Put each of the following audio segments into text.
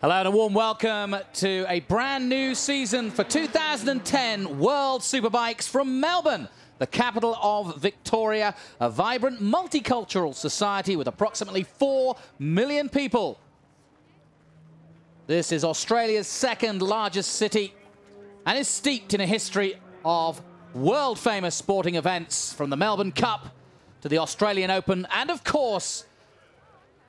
Hello and a warm welcome to a brand new season for 2010 World Superbikes from Melbourne, the capital of Victoria, a vibrant multicultural society with approximately 4 million people. This is Australia's second largest city and is steeped in a history of world famous sporting events from the Melbourne Cup to the Australian Open and, of course,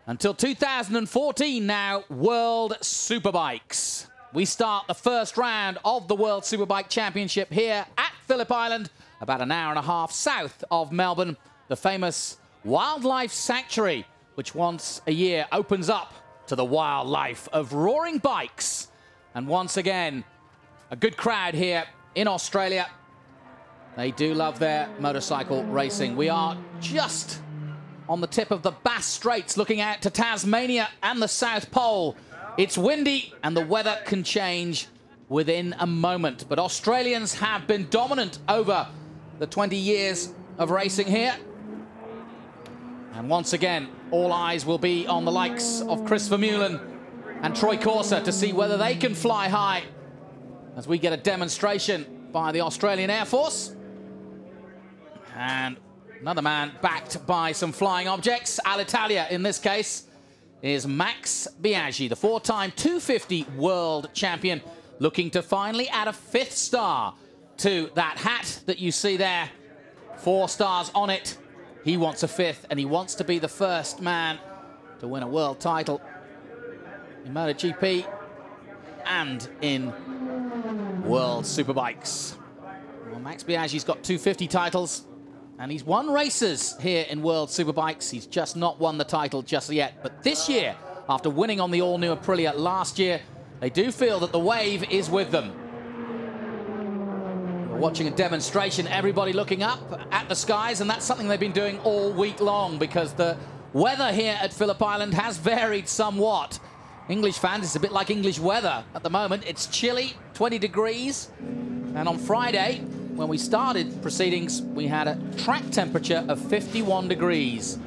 until 2014 now, World Superbikes. We start the first round of the World Superbike Championship here at Phillip Island, about an hour and a half south of Melbourne, the famous Wildlife Sanctuary, which once a year opens up to the wildlife of roaring bikes. And once again, a good crowd here in Australia. They do love their motorcycle racing. We are just on the tip of the Bass Straits, looking out to Tasmania and the South Pole. It's windy and the weather can change within a moment. But Australians have been dominant over the 20 years of racing here. And once again, all eyes will be on the likes of Chris Vermeulen and Troy Corser to see whether they can fly high as we get a demonstration by the Australian Air Force. And Another man backed by some flying objects. Alitalia, in this case, is Max Biaggi, the four-time 250 world champion, looking to finally add a fifth star to that hat that you see there. Four stars on it. He wants a fifth, and he wants to be the first man to win a world title in MotoGP and in World Superbikes. Well, Max Biaggi's got 250 titles. And he's won races here in World Superbikes. He's just not won the title just yet. But this year, after winning on the all-new Aprilia last year, they do feel that the wave is with them. We're watching a demonstration, everybody looking up at the skies, and that's something they've been doing all week long because the weather here at Phillip Island has varied somewhat. English fans, it's a bit like English weather at the moment. It's chilly, 20 degrees. And on Friday, when we started proceedings, we had a track temperature of 51 degrees.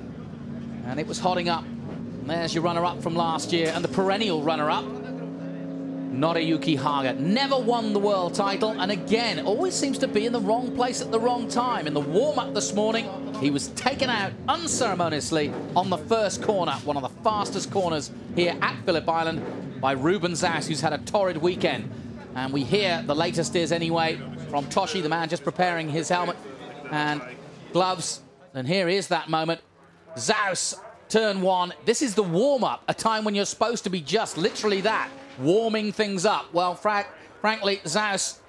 And it was hotting up. And there's your runner-up from last year, and the perennial runner-up, Noriyuki Haga. Never won the world title, and again, always seems to be in the wrong place at the wrong time. In the warm-up this morning, he was taken out unceremoniously on the first corner, one of the fastest corners here at Phillip Island, by Ruben Xaus, who's had a torrid weekend. And we hear the latest is anyway from Toshi, the man just preparing his helmet and gloves. And here is that moment. Xaus, turn one. This is the warm-up, a time when you're supposed to be just literally that, warming things up. Well, fra frankly, Xaus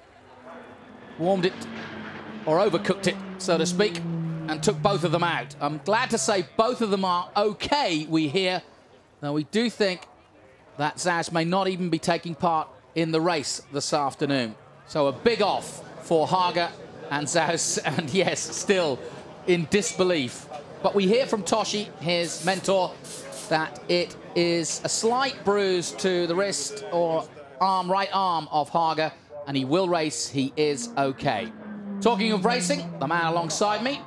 warmed it, or overcooked it, so to speak, and took both of them out. I'm glad to say both of them are okay, we hear. Now, we do think that Xaus may not even be taking part in the race this afternoon. So a big off for Haga and Xaus, and yes, still in disbelief. But we hear from Toshi, his mentor, that it is a slight bruise to the wrist or arm, right arm of Haga, and he will race. He is okay. Talking of racing, the man alongside me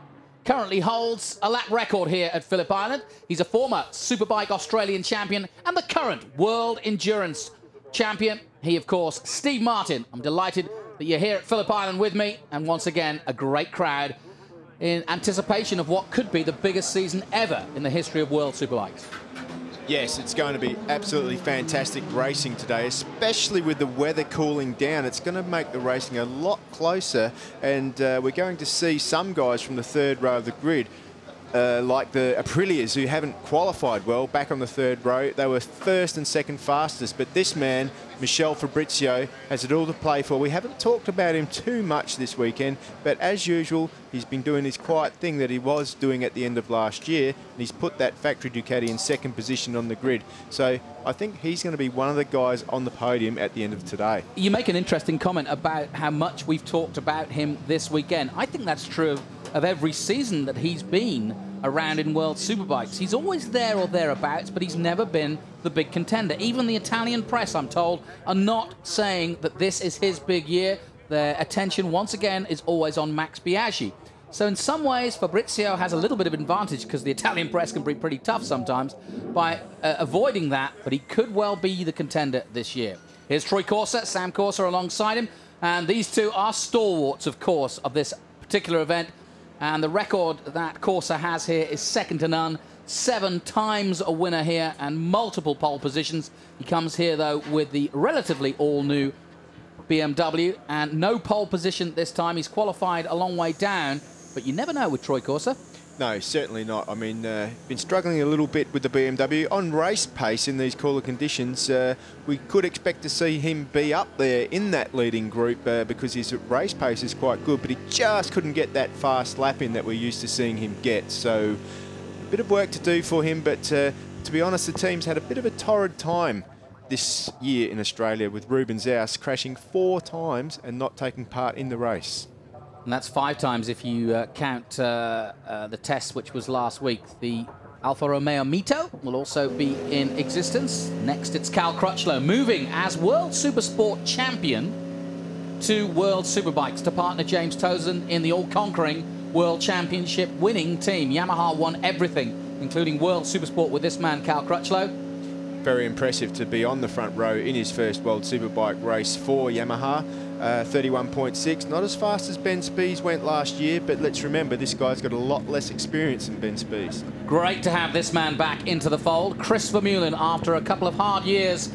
currently holds a lap record here at Phillip Island. He's a former Superbike Australian champion and the current World Endurance champion. He, of course, Steve Martin. I'm delighted that you're here at Phillip Island with me, and once again, a great crowd in anticipation of what could be the biggest season ever in the history of World Superbikes. Yes, it's going to be absolutely fantastic racing today, especially with the weather cooling down. It's going to make the racing a lot closer, and uh, we're going to see some guys from the third row of the grid uh, like the Aprilias who haven't qualified well back on the third row. They were first and second fastest, but this man, Michel Fabrizio, has it all to play for. We haven't talked about him too much this weekend, but as usual, he's been doing his quiet thing that he was doing at the end of last year, and he's put that factory Ducati in second position on the grid. So I think he's going to be one of the guys on the podium at the end of today. You make an interesting comment about how much we've talked about him this weekend. I think that's true of every season that he's been around in World Superbikes. He's always there or thereabouts, but he's never been the big contender. Even the Italian press, I'm told, are not saying that this is his big year. Their attention, once again, is always on Max Biaggi. So in some ways, Fabrizio has a little bit of advantage because the Italian press can be pretty tough sometimes by uh, avoiding that, but he could well be the contender this year. Here's Troy Corser, Sam Corser alongside him, and these two are stalwarts, of course, of this particular event. And the record that Corser has here is second to none. Seven times a winner here and multiple pole positions. He comes here, though, with the relatively all-new BMW and no pole position this time. He's qualified a long way down, but you never know with Troy Corser. No, certainly not. I mean, uh, been struggling a little bit with the BMW. On race pace in these cooler conditions, uh, we could expect to see him be up there in that leading group uh, because his race pace is quite good, but he just couldn't get that fast lap in that we're used to seeing him get. So a bit of work to do for him, but uh, to be honest, the team's had a bit of a torrid time this year in Australia with Ruben Xaus crashing four times and not taking part in the race. And that's five times if you uh, count uh, uh, the test, which was last week. The Alfa Romeo Mito will also be in existence. Next, it's Cal Crutchlow, moving as World Supersport Champion to World Superbikes to partner James Toseland in the all-conquering World Championship winning team. Yamaha won everything, including World Supersport with this man, Cal Crutchlow. Very impressive to be on the front row in his first World Superbike race for Yamaha. Uh, 31.6, not as fast as Ben Spies went last year, but let's remember this guy's got a lot less experience than Ben Spies. Great to have this man back into the fold. Chris Vermeulen, after a couple of hard years,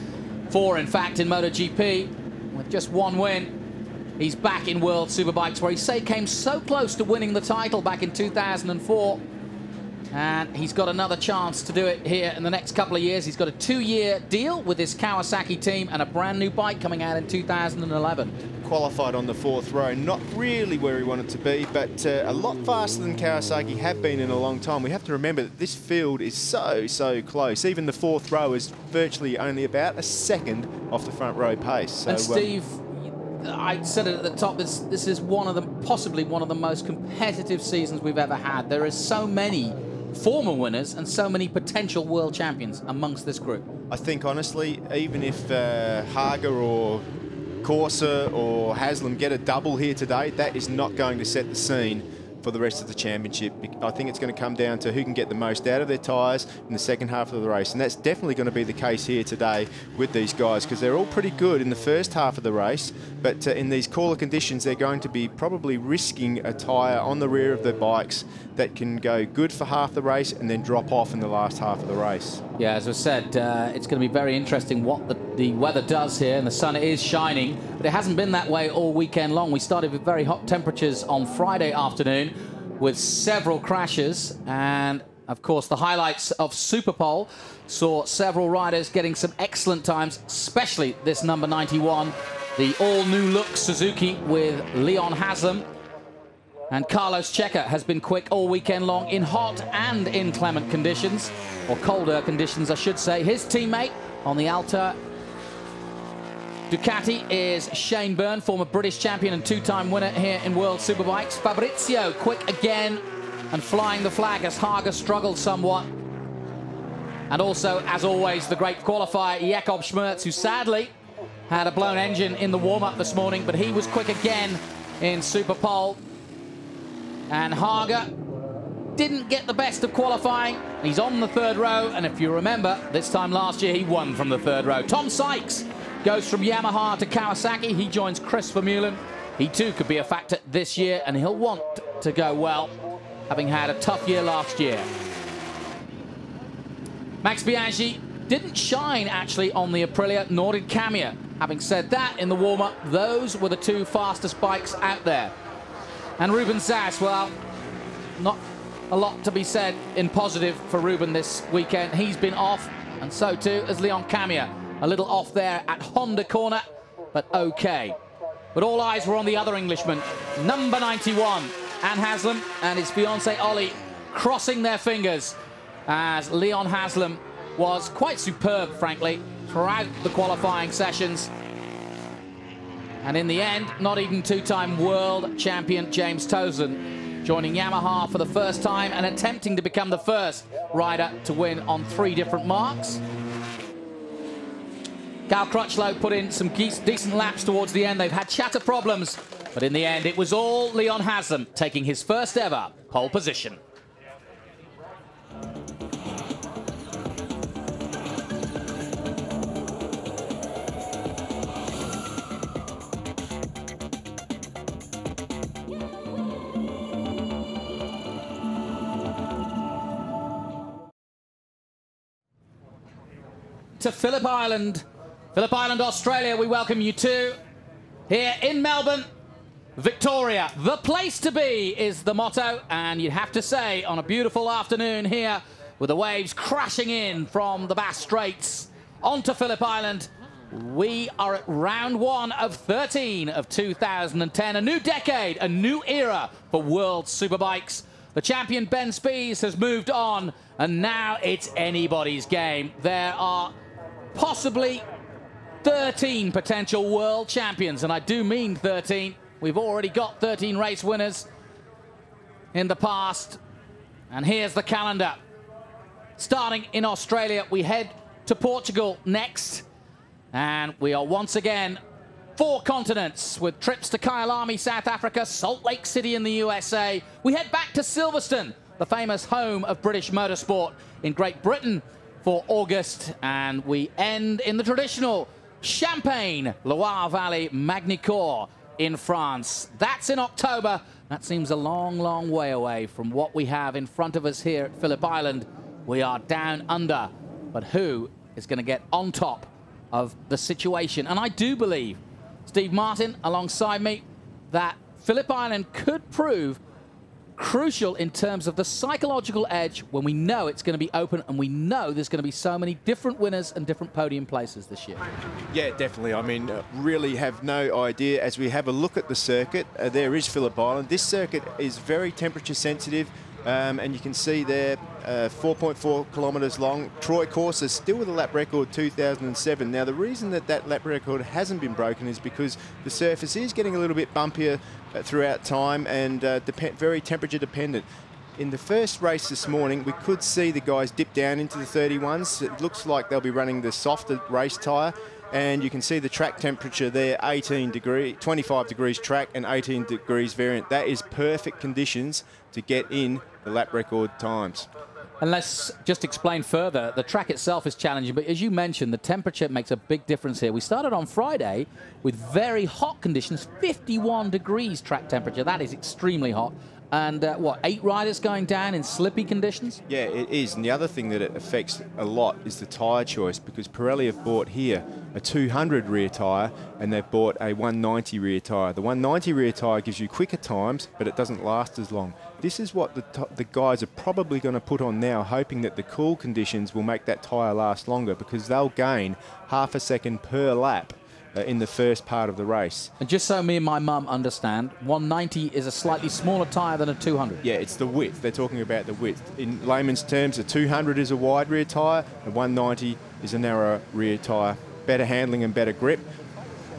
four in fact in MotoGP, with just one win, he's back in World Superbikes, where he say came so close to winning the title back in 2004. And he's got another chance to do it here in the next couple of years. He's got a two-year deal with his Kawasaki team and a brand new bike coming out in 2011. Qualified on the fourth row, not really where he wanted to be, but uh, a lot faster than Kawasaki have been in a long time. We have to remember that this field is so, so close. Even the fourth row is virtually only about a second off the front row pace. So, and um, Steve, um, I said it at the top, this, this is one of the, possibly one of the most competitive seasons we've ever had. There are so many former winners and so many potential world champions amongst this group? I think, honestly, even if uh, Haga or Corser or Haslam get a double here today, that is not going to set the scene for the rest of the championship. I think it's going to come down to who can get the most out of their tyres in the second half of the race. And that's definitely going to be the case here today with these guys because they're all pretty good in the first half of the race. But uh, in these cooler conditions, they're going to be probably risking a tyre on the rear of their bikes that can go good for half the race and then drop off in the last half of the race. Yeah, as I said, uh, it's going to be very interesting what the, the weather does here. And the sun is shining, but it hasn't been that way all weekend long. We started with very hot temperatures on Friday afternoon with several crashes. And of course, the highlights of Superpole saw several riders getting some excellent times, especially this number 91, the all-new look Suzuki with Leon Haslam. And Carlos Checa has been quick all weekend long in hot and inclement conditions, or colder conditions, I should say. His teammate on the Althea Ducati is Shane Byrne, former British champion and two-time winner here in World Superbikes. Fabrizio, quick again and flying the flag as Haga struggled somewhat. And also, as always, the great qualifier Jakub Smrz, who sadly had a blown engine in the warm-up this morning, but he was quick again in Super Pole. And Haga didn't get the best of qualifying. He's on the third row, and if you remember, this time last year he won from the third row. Tom Sykes Goes from Yamaha to Kawasaki. He joins Chris Vermeulen. He too could be a factor this year, and he'll want to go well, having had a tough year last year. Max Biaggi didn't shine, actually, on the Aprilia, nor did Camier. Having said that, in the warm-up, those were the two fastest bikes out there. And Ruben Xaus, well, not a lot to be said in positive for Ruben this weekend. He's been off, and so too has Leon Camier. A little off there at Honda corner, but okay. But all eyes were on the other Englishman, number 91, Anne Haslam, and his fiancée Ollie crossing their fingers as Leon Haslam was quite superb, frankly, throughout the qualifying sessions. And in the end, not even two-time world champion James Toseland joining Yamaha for the first time and attempting to become the first rider to win on three different marques. Cal Crutchlow put in some decent laps towards the end. They've had chatter problems But in the end, it was all Leon Haslam taking his first ever pole position. to Phillip Island. Phillip Island, Australia, we welcome you to. Here in Melbourne, Victoria, the place to be is the motto. And you'd have to say, on a beautiful afternoon here, with the waves crashing in from the Bass Straits onto Phillip Island, we are at round one of 13 of 2010. A new decade, a new era for World Superbikes. The champion Ben Spies has moved on, and now it's anybody's game. There are possibly 13 potential world champions, and I do mean 13. We've already got 13 race winners in the past. And here's the calendar. Starting in Australia, we head to Portugal next. And we are once again four continents with trips to Kyalami, South Africa, Salt Lake City in the USA. We head back to Silverstone, the famous home of British motorsport in Great Britain for August. And we end in the traditional Champagne, Loire Valley, Magny-Cours in France. That's in October. That seems a long, long way away from what we have in front of us here at Phillip Island. We are down under. But who is going to get on top of the situation? And I do believe, Steve Martin alongside me, that Phillip Island could prove crucial in terms of the psychological edge when we know it's going to be open and we know there's going to be so many different winners and different podium places this year. Yeah, definitely. I mean, uh, really have no idea as we have a look at the circuit. Uh, there is Phillip Island. This circuit is very temperature sensitive. Um, and you can see there, 4.4 uh, kilometres long. Troy Corser still with a lap record 2007. Now the reason that that lap record hasn't been broken is because the surface is getting a little bit bumpier uh, throughout time and uh, very temperature dependent. In the first race this morning, we could see the guys dip down into the 31s. It looks like they'll be running the softer race tyre and you can see the track temperature there 18 degree 25 degrees track and 18 degrees variant that is perfect conditions to get in the lap record times and let's just explain further. The track itself is challenging, but as you mentioned, the temperature makes a big difference here. We started on Friday with very hot conditions, 51 degrees track temperature. That is extremely hot and uh, what eight riders going down in slippy conditions? Yeah it is. And the other thing that it affects a lot is the tyre choice because Pirelli have bought here a 200 rear tyre and they've bought a 190 rear tyre. The 190 rear tyre gives you quicker times but it doesn't last as long. This is what the, the guys are probably going to put on now hoping that the cool conditions will make that tyre last longer because they'll gain half a second per lap uh, in the first part of the race. And just so me and my mum understand, 190 is a slightly smaller tyre than a 200. Yeah, it's the width. They're talking about the width. In layman's terms, a 200 is a wide rear tyre, and 190 is a narrow rear tyre. Better handling and better grip,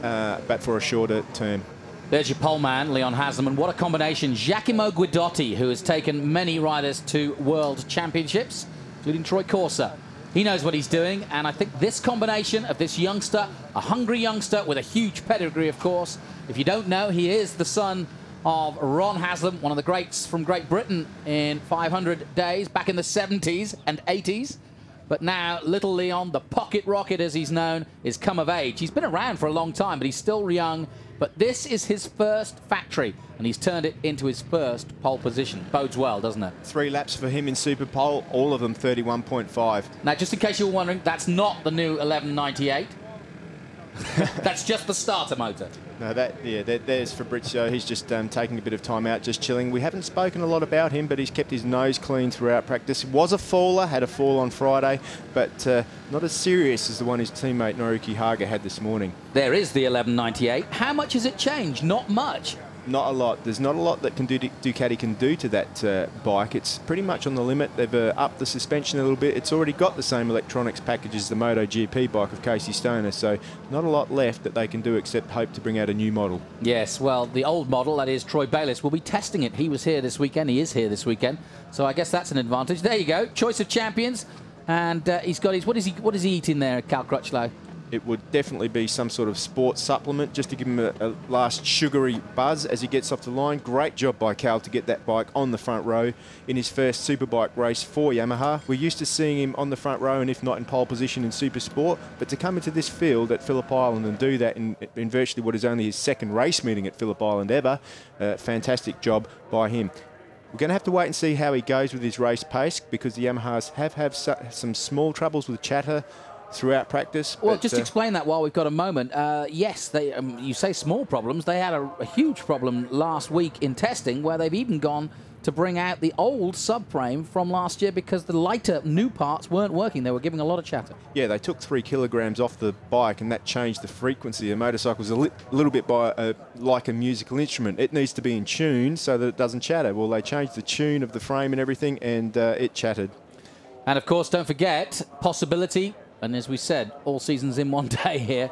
uh, but for a shorter term. There's your pole man, Leon Haslam, and what a combination. Giacomo Guidotti, who has taken many riders to world championships, including Troy Corser. He knows what he's doing, and I think this combination of this youngster, a hungry youngster with a huge pedigree, of course. If you don't know, he is the son of Ron Haslam, one of the greats from Great Britain in 500 days back in the 70s and 80s. But now, little Leon, the pocket rocket as he's known, is come of age. He's been around for a long time, but he's still young. But this is his first factory, and he's turned it into his first pole position. Bodes well, doesn't it? Three laps for him in Super Pole, all of them 31.5. Now, just in case you were wondering, that's not the new 1198. that's just the starter motor. No, that yeah, that, there's Fabrizio. He's just um, taking a bit of time out, just chilling. We haven't spoken a lot about him, but he's kept his nose clean throughout practice. Was a faller, had a fall on Friday, but uh, not as serious as the one his teammate Naruki Haga had this morning. There is the 1198. How much has it changed? Not much. Not a lot. There's not a lot that can do Ducati can do to that uh, bike. It's pretty much on the limit. They've uh, upped the suspension a little bit. It's already got the same electronics package as the MotoGP bike of Casey Stoner, so not a lot left that they can do except hope to bring out a new model. Yes, well, the old model, that is Troy Bayliss, will be testing it. He was here this weekend. He is here this weekend, so I guess that's an advantage. There you go. Choice of champions, and uh, he's got his. What is he? What is he eating there, Cal Crutchlow? It would definitely be some sort of sports supplement just to give him a, a, last sugary buzz as he gets off the line. Great job by Cal to get that bike on the front row in his first superbike race for Yamaha. We're used to seeing him on the front row and if not in pole position in super sport, but to come into this field at Phillip Island and do that in, in virtually what is only his second race meeting at Phillip Island ever, uh, fantastic job by him. We're going to have to wait and see how he goes with his race pace because the Yamahas have had some small troubles with chatter throughout practice. Well, just uh, explain that while we've got a moment. Uh, yes, they, um, you say small problems. They had a, a, huge problem last week in testing where they've even gone to bring out the old subframe from last year because the lighter new parts weren't working. They were giving a lot of chatter. Yeah, they took three kilograms off the bike and that changed the frequency. The motorcycle is a li little bit by a, like a musical instrument. It needs to be in tune so that it doesn't chatter. Well, they changed the tune of the frame and everything and uh, it chattered. And of course, don't forget, possibility and as we said, all seasons in one day here.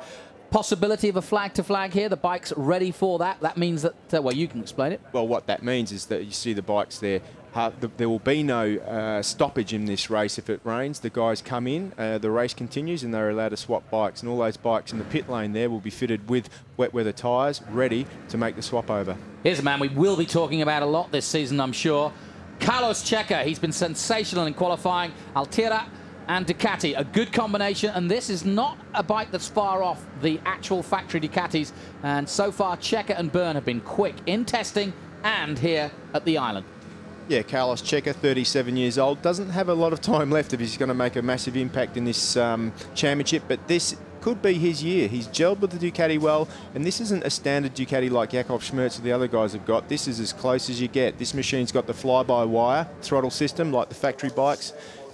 Possibility of a flag to flag here. The bike's ready for that. That means that, uh, well, you can explain it. Well, what that means is that you see the bikes there. Uh, the, there will be no uh, stoppage in this race if it rains. The guys come in, uh, the race continues, and they're allowed to swap bikes. And all those bikes in the pit lane there will be fitted with wet weather tyres, ready to make the swap over. Here's a man we will be talking about a lot this season, I'm sure. Carlos Checa. He's been sensational in qualifying. Althea and Ducati. A good combination, and this is not a bike that's far off the actual factory Ducatis. And so far, Checa and Byrne have been quick in testing and here at the island. Yeah, Carlos Checa, 37 years old, doesn't have a lot of time left if he's going to make a massive impact in this um, championship, but this could be his year. He's gelled with the Ducati well, and this isn't a standard Ducati like Jakub Smrz or the other guys have got. This is as close as you get. This machine's got the fly-by-wire throttle system like the factory bikes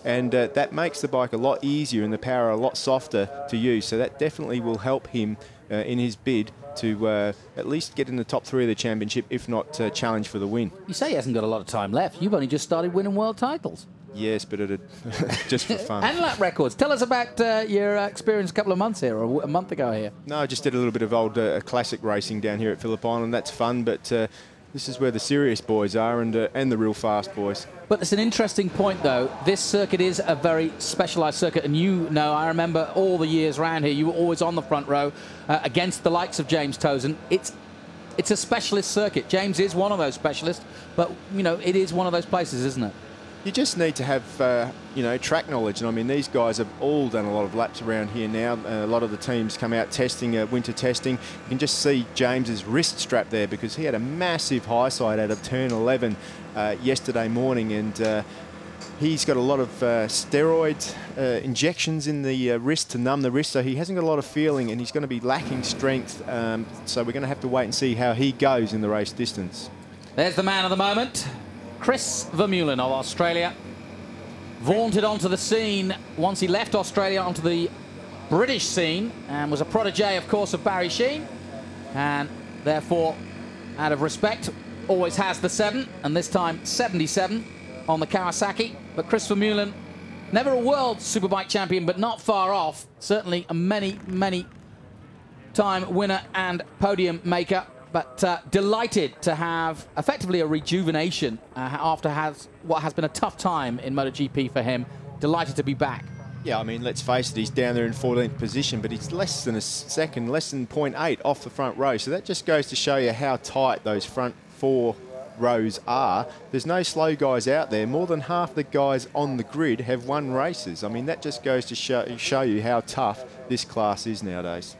and uh, that makes the bike a lot easier and the power a lot softer to use. So that definitely will help him uh, in his bid to uh, at least get in the top three of the championship, if not uh, challenge for the win. You say he hasn't got a lot of time left. You've only just started winning world titles. Yes, but it just for fun. and lap records. Tell us about uh, your uh, experience a couple of months here, or a month ago here. No, I just did a little bit of old uh, classic racing down here at Phillip Island. That's fun, but uh, this is where the serious boys are and, uh, and the real fast boys. But it's an interesting point, though. This circuit is a very specialised circuit, and you know, I remember all the years around here, you were always on the front row uh, against the likes of James Toseland. It's it's a specialist circuit. James is one of those specialists, but you know, it is one of those places, isn't it? You just need to have, uh, you know, track knowledge. And I mean, these guys have all done a lot of laps around here now. Uh, a lot of the teams come out testing, uh, winter testing. You can just see James's wrist strap there because he had a massive high side out of turn 11 uh, yesterday morning. And uh, he's got a lot of uh, steroid injections in the wrist to numb the wrist. So he hasn't got a lot of feeling and he's going to be lacking strength. Um, so we're going to have to wait and see how he goes in the race distance. There's the man of the moment. Chris Vermeulen of Australia vaunted onto the scene once he left Australia onto the British scene and was a protege, of course, of Barry Sheene. And therefore, out of respect, always has the 7, and this time 77 on the Kawasaki. But Chris Vermeulen, never a world superbike champion, but not far off. Certainly a many, many time winner and podium maker but uh, delighted to have effectively a rejuvenation uh, after has what has been a tough time in MotoGP for him. Delighted to be back. Yeah, I mean, let's face it, he's down there in 14th position, but he's less than a second, less than 0.8 off the front row. So that just goes to show you how tight those front four rows are. There's no slow guys out there. More than half the guys on the grid have won races. I mean, that just goes to show, show you how tough this class is nowadays.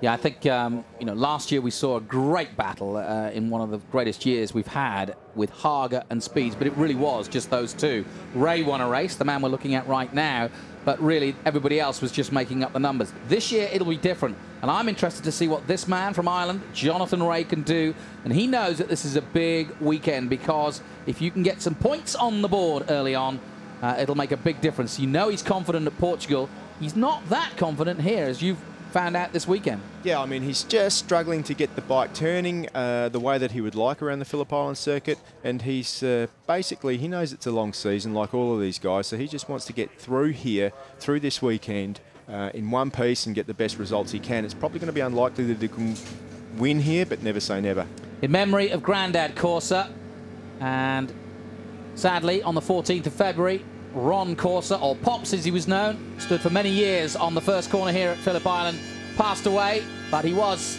Yeah, I think um, you know last year we saw a great battle uh, in one of the greatest years we've had with Haga and Spies, but it really was just those two. Rea won a race, the man we're looking at right now, but really everybody else was just making up the numbers. This year it'll be different, and I'm interested to see what this man from Ireland, Jonathan Rea, can do. And he knows that this is a big weekend because if you can get some points on the board early on, uh, it'll make a big difference. You know he's confident at Portugal. He's not that confident here, as you've found out this weekend. Yeah, I mean, he's just struggling to get the bike turning uh, the way that he would like around the Phillip Island circuit. And he's uh, basically, he knows it's a long season like all of these guys. So he just wants to get through here, through this weekend, uh, in one piece and get the best results he can. It's probably going to be unlikely that he can win here, but never say never. In memory of Grandad Corser, and sadly, on the 14th of February, Ron Corser, or Pops as he was known, stood for many years on the first corner here at Phillip Island. Passed away, but he was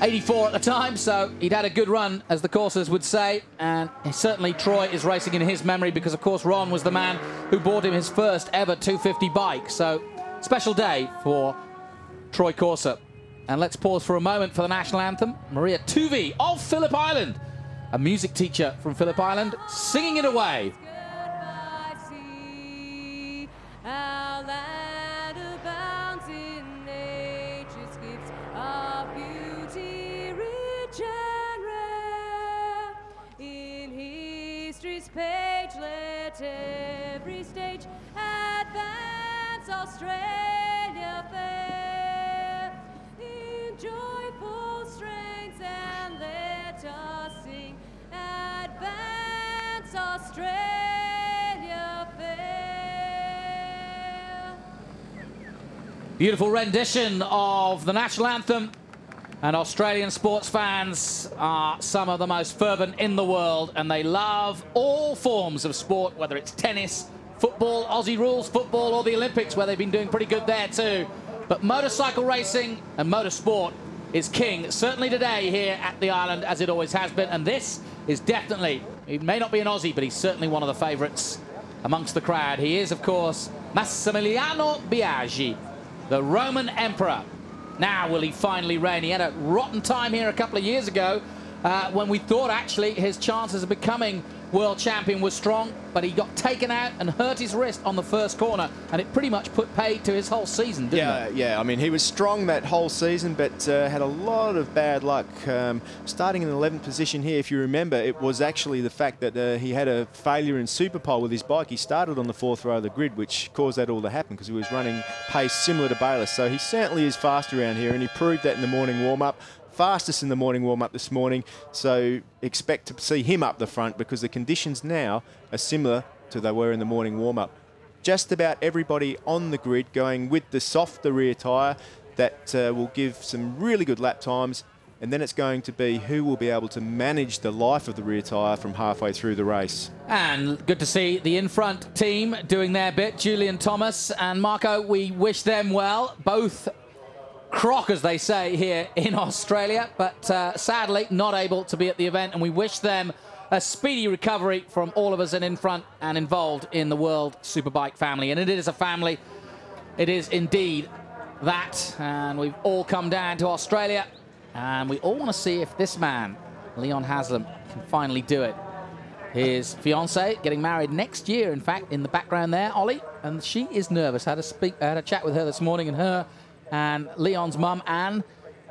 84 at the time, so he'd had a good run, as the Corsers would say. And certainly Troy is racing in his memory because, of course, Ron was the man who bought him his first ever 250 bike. So, special day for Troy Corser. And let's pause for a moment for the national anthem. Maria Tuvi of Phillip Island, a music teacher from Phillip Island, singing it away. Page, let every stage advance. Australia fair. In joyful strains and let us sing. Advance Australia fair. Beautiful rendition of the national anthem and Australian sports fans are some of the most fervent in the world, and they love all forms of sport, whether it's tennis, football, Aussie rules football, or the Olympics, where they've been doing pretty good there too. But motorcycle racing and motorsport is king, certainly today here at the island, as it always has been. And this is definitely, he may not be an Aussie, but he's certainly one of the favourites amongst the crowd. He is, of course, Massimiliano Biaggi, the Roman Emperor. Now will he finally reign? He had a rotten time here a couple of years ago uh, when we thought actually his chances of becoming world champion was strong, but he got taken out and hurt his wrist on the first corner, and it pretty much put paid to his whole season, didn't yeah, it? Yeah, yeah, I mean, he was strong that whole season, but uh, had a lot of bad luck. Um, starting in the 11th position here, if you remember, it was actually the fact that uh, he had a failure in Superpole with his bike. He started on the fourth row of the grid, which caused that all to happen because he was running pace similar to Bayliss. So he certainly is fast around here, and he proved that in the morning warm-up fastest in the morning warm-up this morning. So expect to see him up the front because the conditions now are similar to they were in the morning warm-up. Just about everybody on the grid going with the softer rear tyre that uh, will give some really good lap times and then it's going to be who will be able to manage the life of the rear tyre from halfway through the race. And good to see the Infront team doing their bit. Julian Thomas and Marco, we wish them well. Both croc, as they say here in Australia, but uh, sadly not able to be at the event. And we wish them a speedy recovery from all of us and in front and involved in the World Superbike family. And it is a family. It is indeed that. And we've all come down to Australia. And we all want to see if this man, Leon Haslam, can finally do it. His fiance getting married next year, in fact, in the background there, Ollie. And she is nervous. I had a, speak, I had a chat with her this morning, and her and Leon's mum, Anne,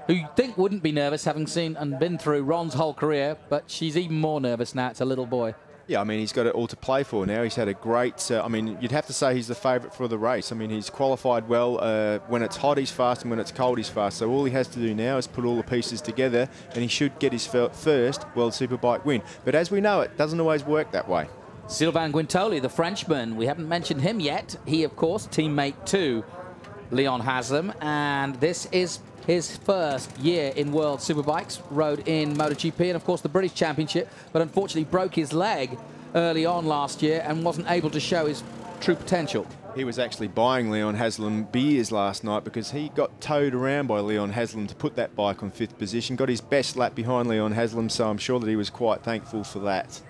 who you think wouldn't be nervous having seen and been through Ron's whole career, but she's even more nervous now. It's a little boy. Yeah, I mean, he's got it all to play for now. He's had a great, uh, I mean, you'd have to say he's the favourite for the race. I mean, he's qualified well. Uh, when it's hot, he's fast, and when it's cold, he's fast. So all he has to do now is put all the pieces together, and he should get his first World Superbike win. But as we know, it doesn't always work that way. Sylvain Guintoli, the Frenchman, we haven't mentioned him yet. He, of course, teammate too Leon Haslam, and this is his first year in World Superbikes, rode in MotoGP and, of course, the British Championship, but unfortunately broke his leg early on last year and wasn't able to show his true potential. He was actually buying Leon Haslam beers last night because he got towed around by Leon Haslam to put that bike on fifth position, got his best lap behind Leon Haslam, so I'm sure that he was quite thankful for that.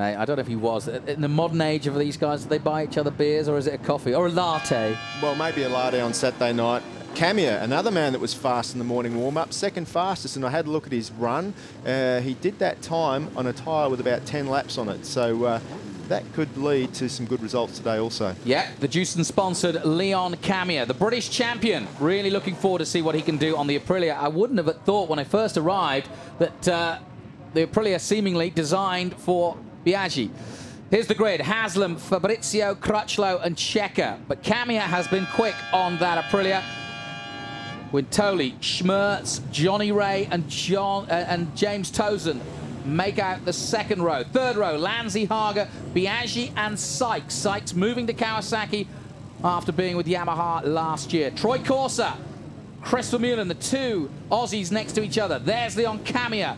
Mate, I don't know if he was. In the modern age of these guys, do they buy each other beers or is it a coffee or a latte? Well, maybe a latte on Saturday night. Camier, another man that was fast in the morning warm-up, second fastest, and I had a look at his run. Uh, he did that time on a tyre with about 10 laps on it, so uh, that could lead to some good results today also. Yeah, the Jewson-sponsored Leon Camier, the British champion. Really looking forward to see what he can do on the Aprilia. I wouldn't have thought when I first arrived that uh, the Aprilia seemingly designed for Biaggi. Here's the grid. Haslam, Fabrizio, Crutchlow and Checa. But Camier has been quick on that Aprilia. Guintoli, Smrz, Johnny Rea and, John, uh, and James Toseland make out the second row. Third row, Lansy Haga, Biaggi and Sykes. Sykes moving to Kawasaki after being with Yamaha last year. Troy Corser, Chris Vermeulen, the two Aussies next to each other. There's Leon Camier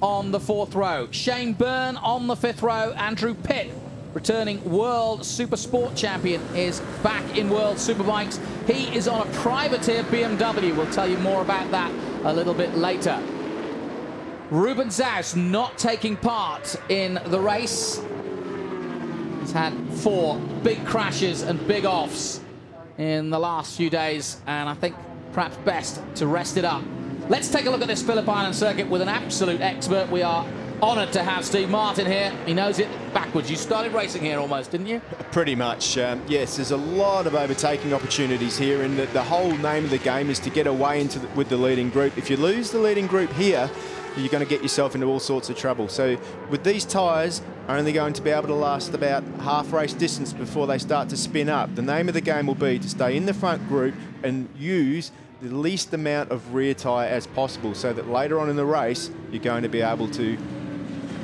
on the fourth row. Shane Byrne on the fifth row. Andrew Pitt returning World Super Sport Champion, is back in World Superbikes. He is on a privateer BMW. We'll tell you more about that a little bit later. Ruben Xaus not taking part in the race. He's had four big crashes and big offs in the last few days, and I think perhaps best to rest it up. Let's take a look at this Phillip Island circuit with an absolute expert. We are honoured to have Steve Martin here. He knows it backwards. You started racing here almost, didn't you? Pretty much, um, yes. There's a lot of overtaking opportunities here, and the, the whole name of the game is to get away into the, with the leading group. If you lose the leading group here, you're going to get yourself into all sorts of trouble. So with these tyres, only going to be able to last about half race distance before they start to spin up. The name of the game will be to stay in the front group and use the least amount of rear tyre as possible so that later on in the race you're going to be able to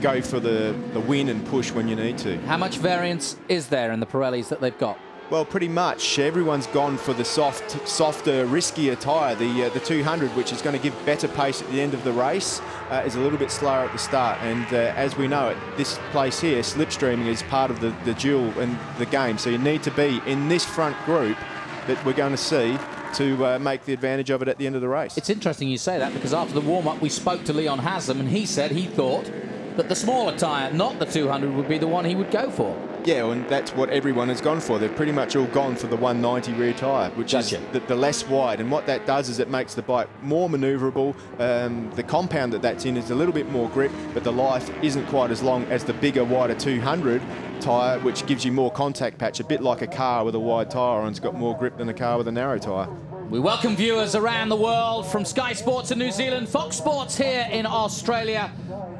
go for the, the win and push when you need to. How much variance is there in the Pirellis that they've got? Well, pretty much. Everyone's gone for the soft, softer, riskier tyre. The uh, the 200, which is going to give better pace at the end of the race, uh, is a little bit slower at the start. And uh, as we know, it this place here, slipstreaming is part of the, the duel and the game. So you need to be in this front group that we're going to see to uh, make the advantage of it at the end of the race. It's interesting you say that because after the warm-up we spoke to Leon Haslam and he said he thought that the smaller tyre, not the 200, would be the one he would go for. Yeah, and that's what everyone has gone for. They've pretty much all gone for the 190 rear tyre, which gotcha. is the, the, less wide. And what that does is it makes the bike more manoeuvrable. Um, the compound that that's in is a little bit more grip, but the life isn't quite as long as the bigger, wider 200 tyre, which gives you more contact patch, a bit like a car with a wide tyre on. It's got more grip than a car with a narrow tyre. We welcome viewers around the world from Sky Sports in New Zealand, Fox Sports here in Australia,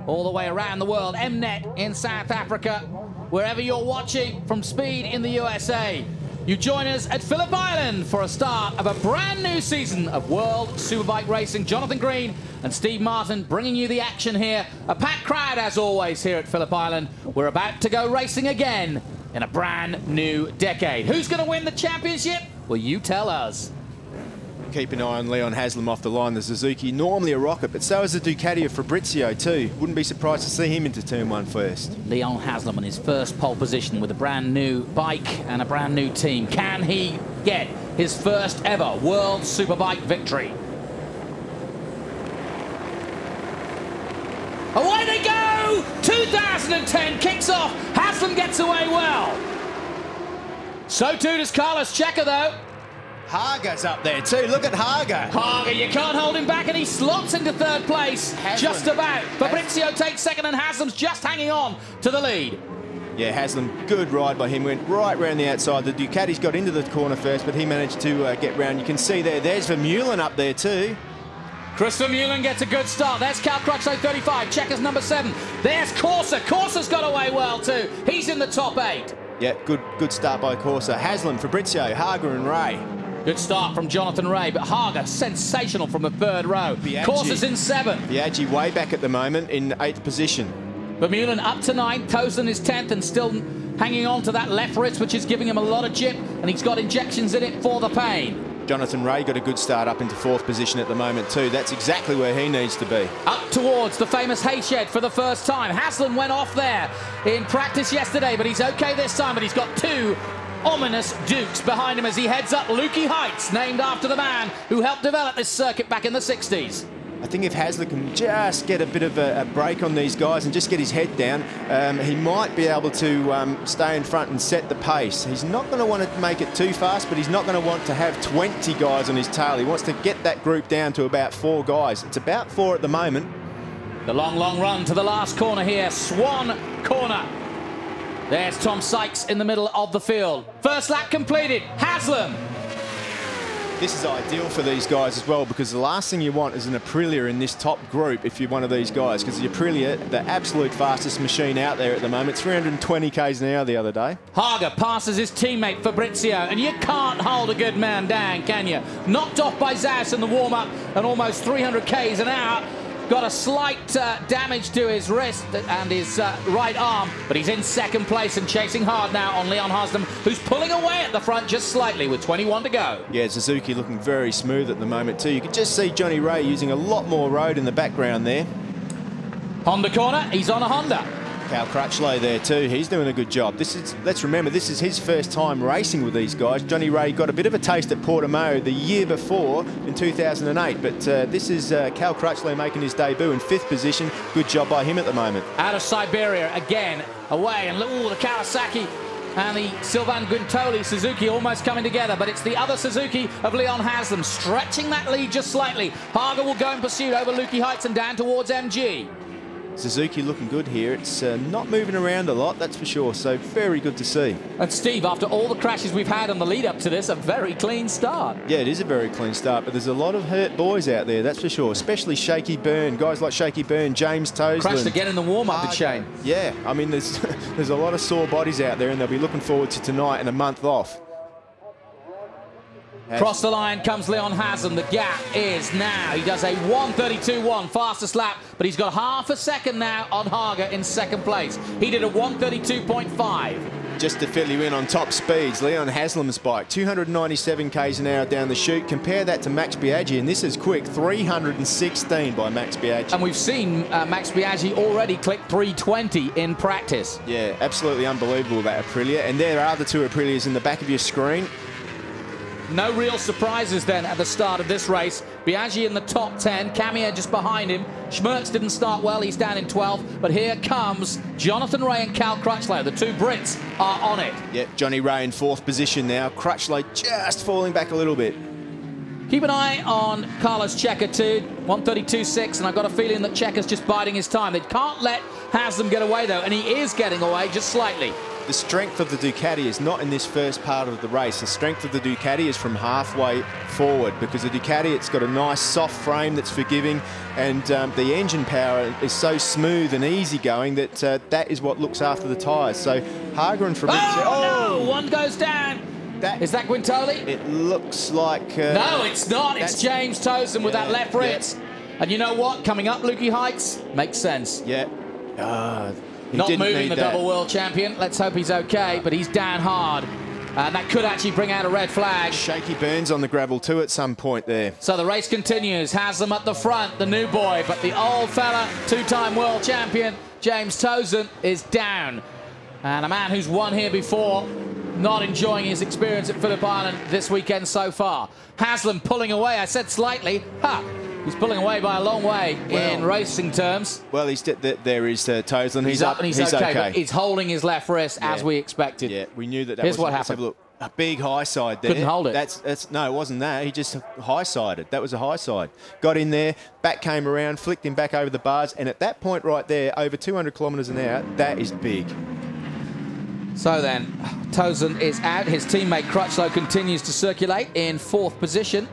all the way around the world, Mnet in South Africa, wherever you're watching from Speed in the USA. You join us at Phillip Island for a start of a brand new season of World Superbike Racing. Jonathan Green and Steve Martin bringing you the action here. A packed crowd as always here at Phillip Island. We're about to go racing again in a brand new decade. Who's going to win the championship? Well, you tell us keep an eye on Leon Haslam off the line. The Suzuki, normally a rocket, but so is the Ducati of Fabrizio too. Wouldn't be surprised to see him into turn one first. Leon Haslam in his first pole position with a brand new bike and a brand new team. Can he get his first ever World Superbike victory? Away they go! 2010 kicks off. Haslam gets away well. So too does Carlos Checa though. Haga's up there too. Look at Haga. Haga, you can't hold him back, and he slots into third place. Haslam. Just about. Fabrizio Has takes second, and Haslam's just hanging on to the lead. Yeah, Haslam, good ride by him. Went right round the outside. The Ducati's got into the corner first, but he managed to uh, get round. You can see there, there's Vermeulen up there too. Chris Vermeulen gets a good start. There's Cal Crutchlow 35. Checa's number seven. There's Corser. Corser's got away well too. He's in the top eight. Yeah, good good start by Corser. Haslam, Fabrizio, Haga and Rea. Good start from Jonathan Rea, but Haga sensational from the third row. Biaggi. is in seventh. Biaggi way back at the moment in eighth position. Vermeulen up to ninth, Toseland is tenth and still hanging on to that left wrist, which is giving him a lot of jip, and he's got injections in it for the pain. Jonathan Rea got a good start up into fourth position at the moment too. That's exactly where he needs to be. Up towards the famous Hayshed for the first time. Haslam went off there in practice yesterday, but he's okay this time, but he's got two ominous Dukes behind him as he heads up Lukey Heights, named after the man who helped develop this circuit back in the 60s. I think if Haslam can just get a bit of a, a, break on these guys and just get his head down, um, he might be able to um, stay in front and set the pace. He's not going to want to make it too fast, but he's not going to want to have 20 guys on his tail. He wants to get that group down to about four guys. It's about four at the moment. The long, long run to the last corner here. Swan corner. There's Tom Sykes in the middle of the field. First lap completed. Haslam. This is ideal for these guys as well because the last thing you want is an Aprilia in this top group if you're one of these guys because the Aprilia, the absolute fastest machine out there at the moment, 320 k's an hour the other day. Haga passes his teammate Fabrizio and you can't hold a good man down, can you? Knocked off by Xaus in the warm-up and almost 300 k's an hour got a slight uh, damage to his wrist and his uh, right arm, but he's in second place and chasing hard now on Leon Haslam, who's pulling away at the front just slightly with 21 to go. Yeah, Suzuki looking very smooth at the moment too. You can just see Johnny Rea using a lot more road in the background there. Honda corner, he's on a Honda. Cal Crutchlow there too. He's doing a good job. This is let's remember this is his first time racing with these guys. Johnny Rea got a bit of a taste at Portimao the year before in 2008, but uh, this is uh, Cal Crutchlow making his debut in fifth position. Good job by him at the moment. Out of Siberia again, away, and look, ooh, the Kawasaki and the Sylvain Guintoli Suzuki almost coming together, but it's the other Suzuki of Leon Haslam stretching that lead just slightly. Haga will go in pursuit over Lukey Heights and down towards MG. Suzuki looking good here. It's uh, not moving around a lot, that's for sure. So very good to see. And Steve, after all the crashes we've had on the lead up to this, a very clean start. Yeah, it is a very clean start, but there's a lot of hurt boys out there, that's for sure. Especially Shakey Byrne, guys like Shakey Byrne, James Toseland. Crashed again in the warm-up, did Shane? Yeah, I mean, there's there's a lot of sore bodies out there, and they'll be looking forward to tonight and a month off. Cross the line comes Leon Haslam. The gap is now. He does a 132.1, fastest lap, but he's got half a second now on Haga in second place. He did a 132.5. Just to fill you in on top speeds, Leon Haslam's bike, 297 k's an hour down the chute. Compare that to Max Biaggi, and this is quick, 316 by Max Biaggi. And we've seen uh, Max Biaggi already click 320 in practice. Yeah, absolutely unbelievable, that Aprilia. And there are the two Aprilias in the back of your screen. No real surprises then at the start of this race. Biaggi in the top 10, Camier just behind him. Smrz didn't start well, he's down in 12. But here comes Jonathan Rea and Cal Crutchlow. The two Brits are on it. Yep, Johnny Rea in fourth position now. Crutchlow just falling back a little bit. Keep an eye on Carlos Checa too, 132.6, and I've got a feeling that Checa's just biding his time. They can't let Haslam get away though, and he is getting away just slightly the strength of the Ducati is not in this first part of the race. The strength of the Ducati is from halfway forward because the Ducati, it's got a nice soft frame that's forgiving and um, the engine power is so smooth and easygoing that uh, that is what looks after the tyres. So Haga and Fabrizio... Oh, no! One goes down. That, is that Guintoli? It looks like... Uh, no, it's not. It's James Toseland yeah, with that left wrist. Yeah. And you know what? Coming up Lukey Heights makes sense. Yeah. Uh, he Not moving the that. double world champion. Let's hope he's okay, but he's down hard. And that could actually bring out a red flag. Shakey Burns on the gravel too at some point there. So the race continues. Haslam at the front, the new boy. But the old fella, two-time world champion, James Toseland, is down. And a man who's won here before, not enjoying his experience at Phillip Island this weekend so far. Haslam pulling away, I said slightly. Ha! He's pulling away by a long way well, in racing terms. Well, he's there is uh. He's, he's, up and he's, he's okay. okay. He's holding his left wrist yeah. as we expected. Yeah, we knew that. that Here's was, what happened. Look, a big high side there. Couldn't hold it. That's that's no, it wasn't that. He just high sided. That was a high side. Got in there, back came around, flicked him back over the bars, and at that point right there, over 200 kilometres an hour, that is big. So then, Toseland is out. His teammate Crutchlow continues to circulate in fourth position.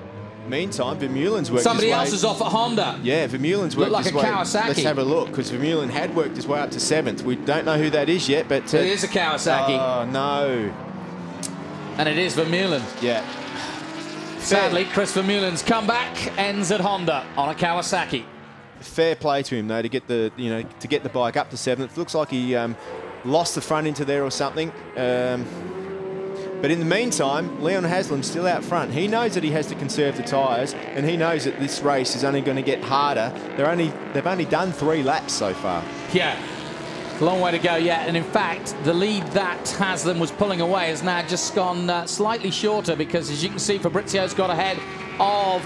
Meantime, Vermeulen's worked Somebody else is off at Honda. Yeah, Vermeulen's worked like his a way. Kawasaki. Let's have a look, because Vermeulen had worked his way up to seventh. We don't know who that is yet, but... Uh, it is a Kawasaki. Oh, no. And it is Vermeulen. Yeah. Sadly, Chris Vermeulen's comeback ends at Honda on a Kawasaki. Fair play to him, though, to get the, you know, to get the bike up to seventh. Looks like he um, lost the front into there or something. Um, but in the meantime, Leon Haslam's still out front. He knows that he has to conserve the tyres, and he knows that this race is only going to get harder. They're only they've only done three laps so far. Yeah, long way to go yet. And in fact, the lead that Haslam was pulling away has now just gone uh, slightly shorter because, as you can see, Fabrizio's got ahead of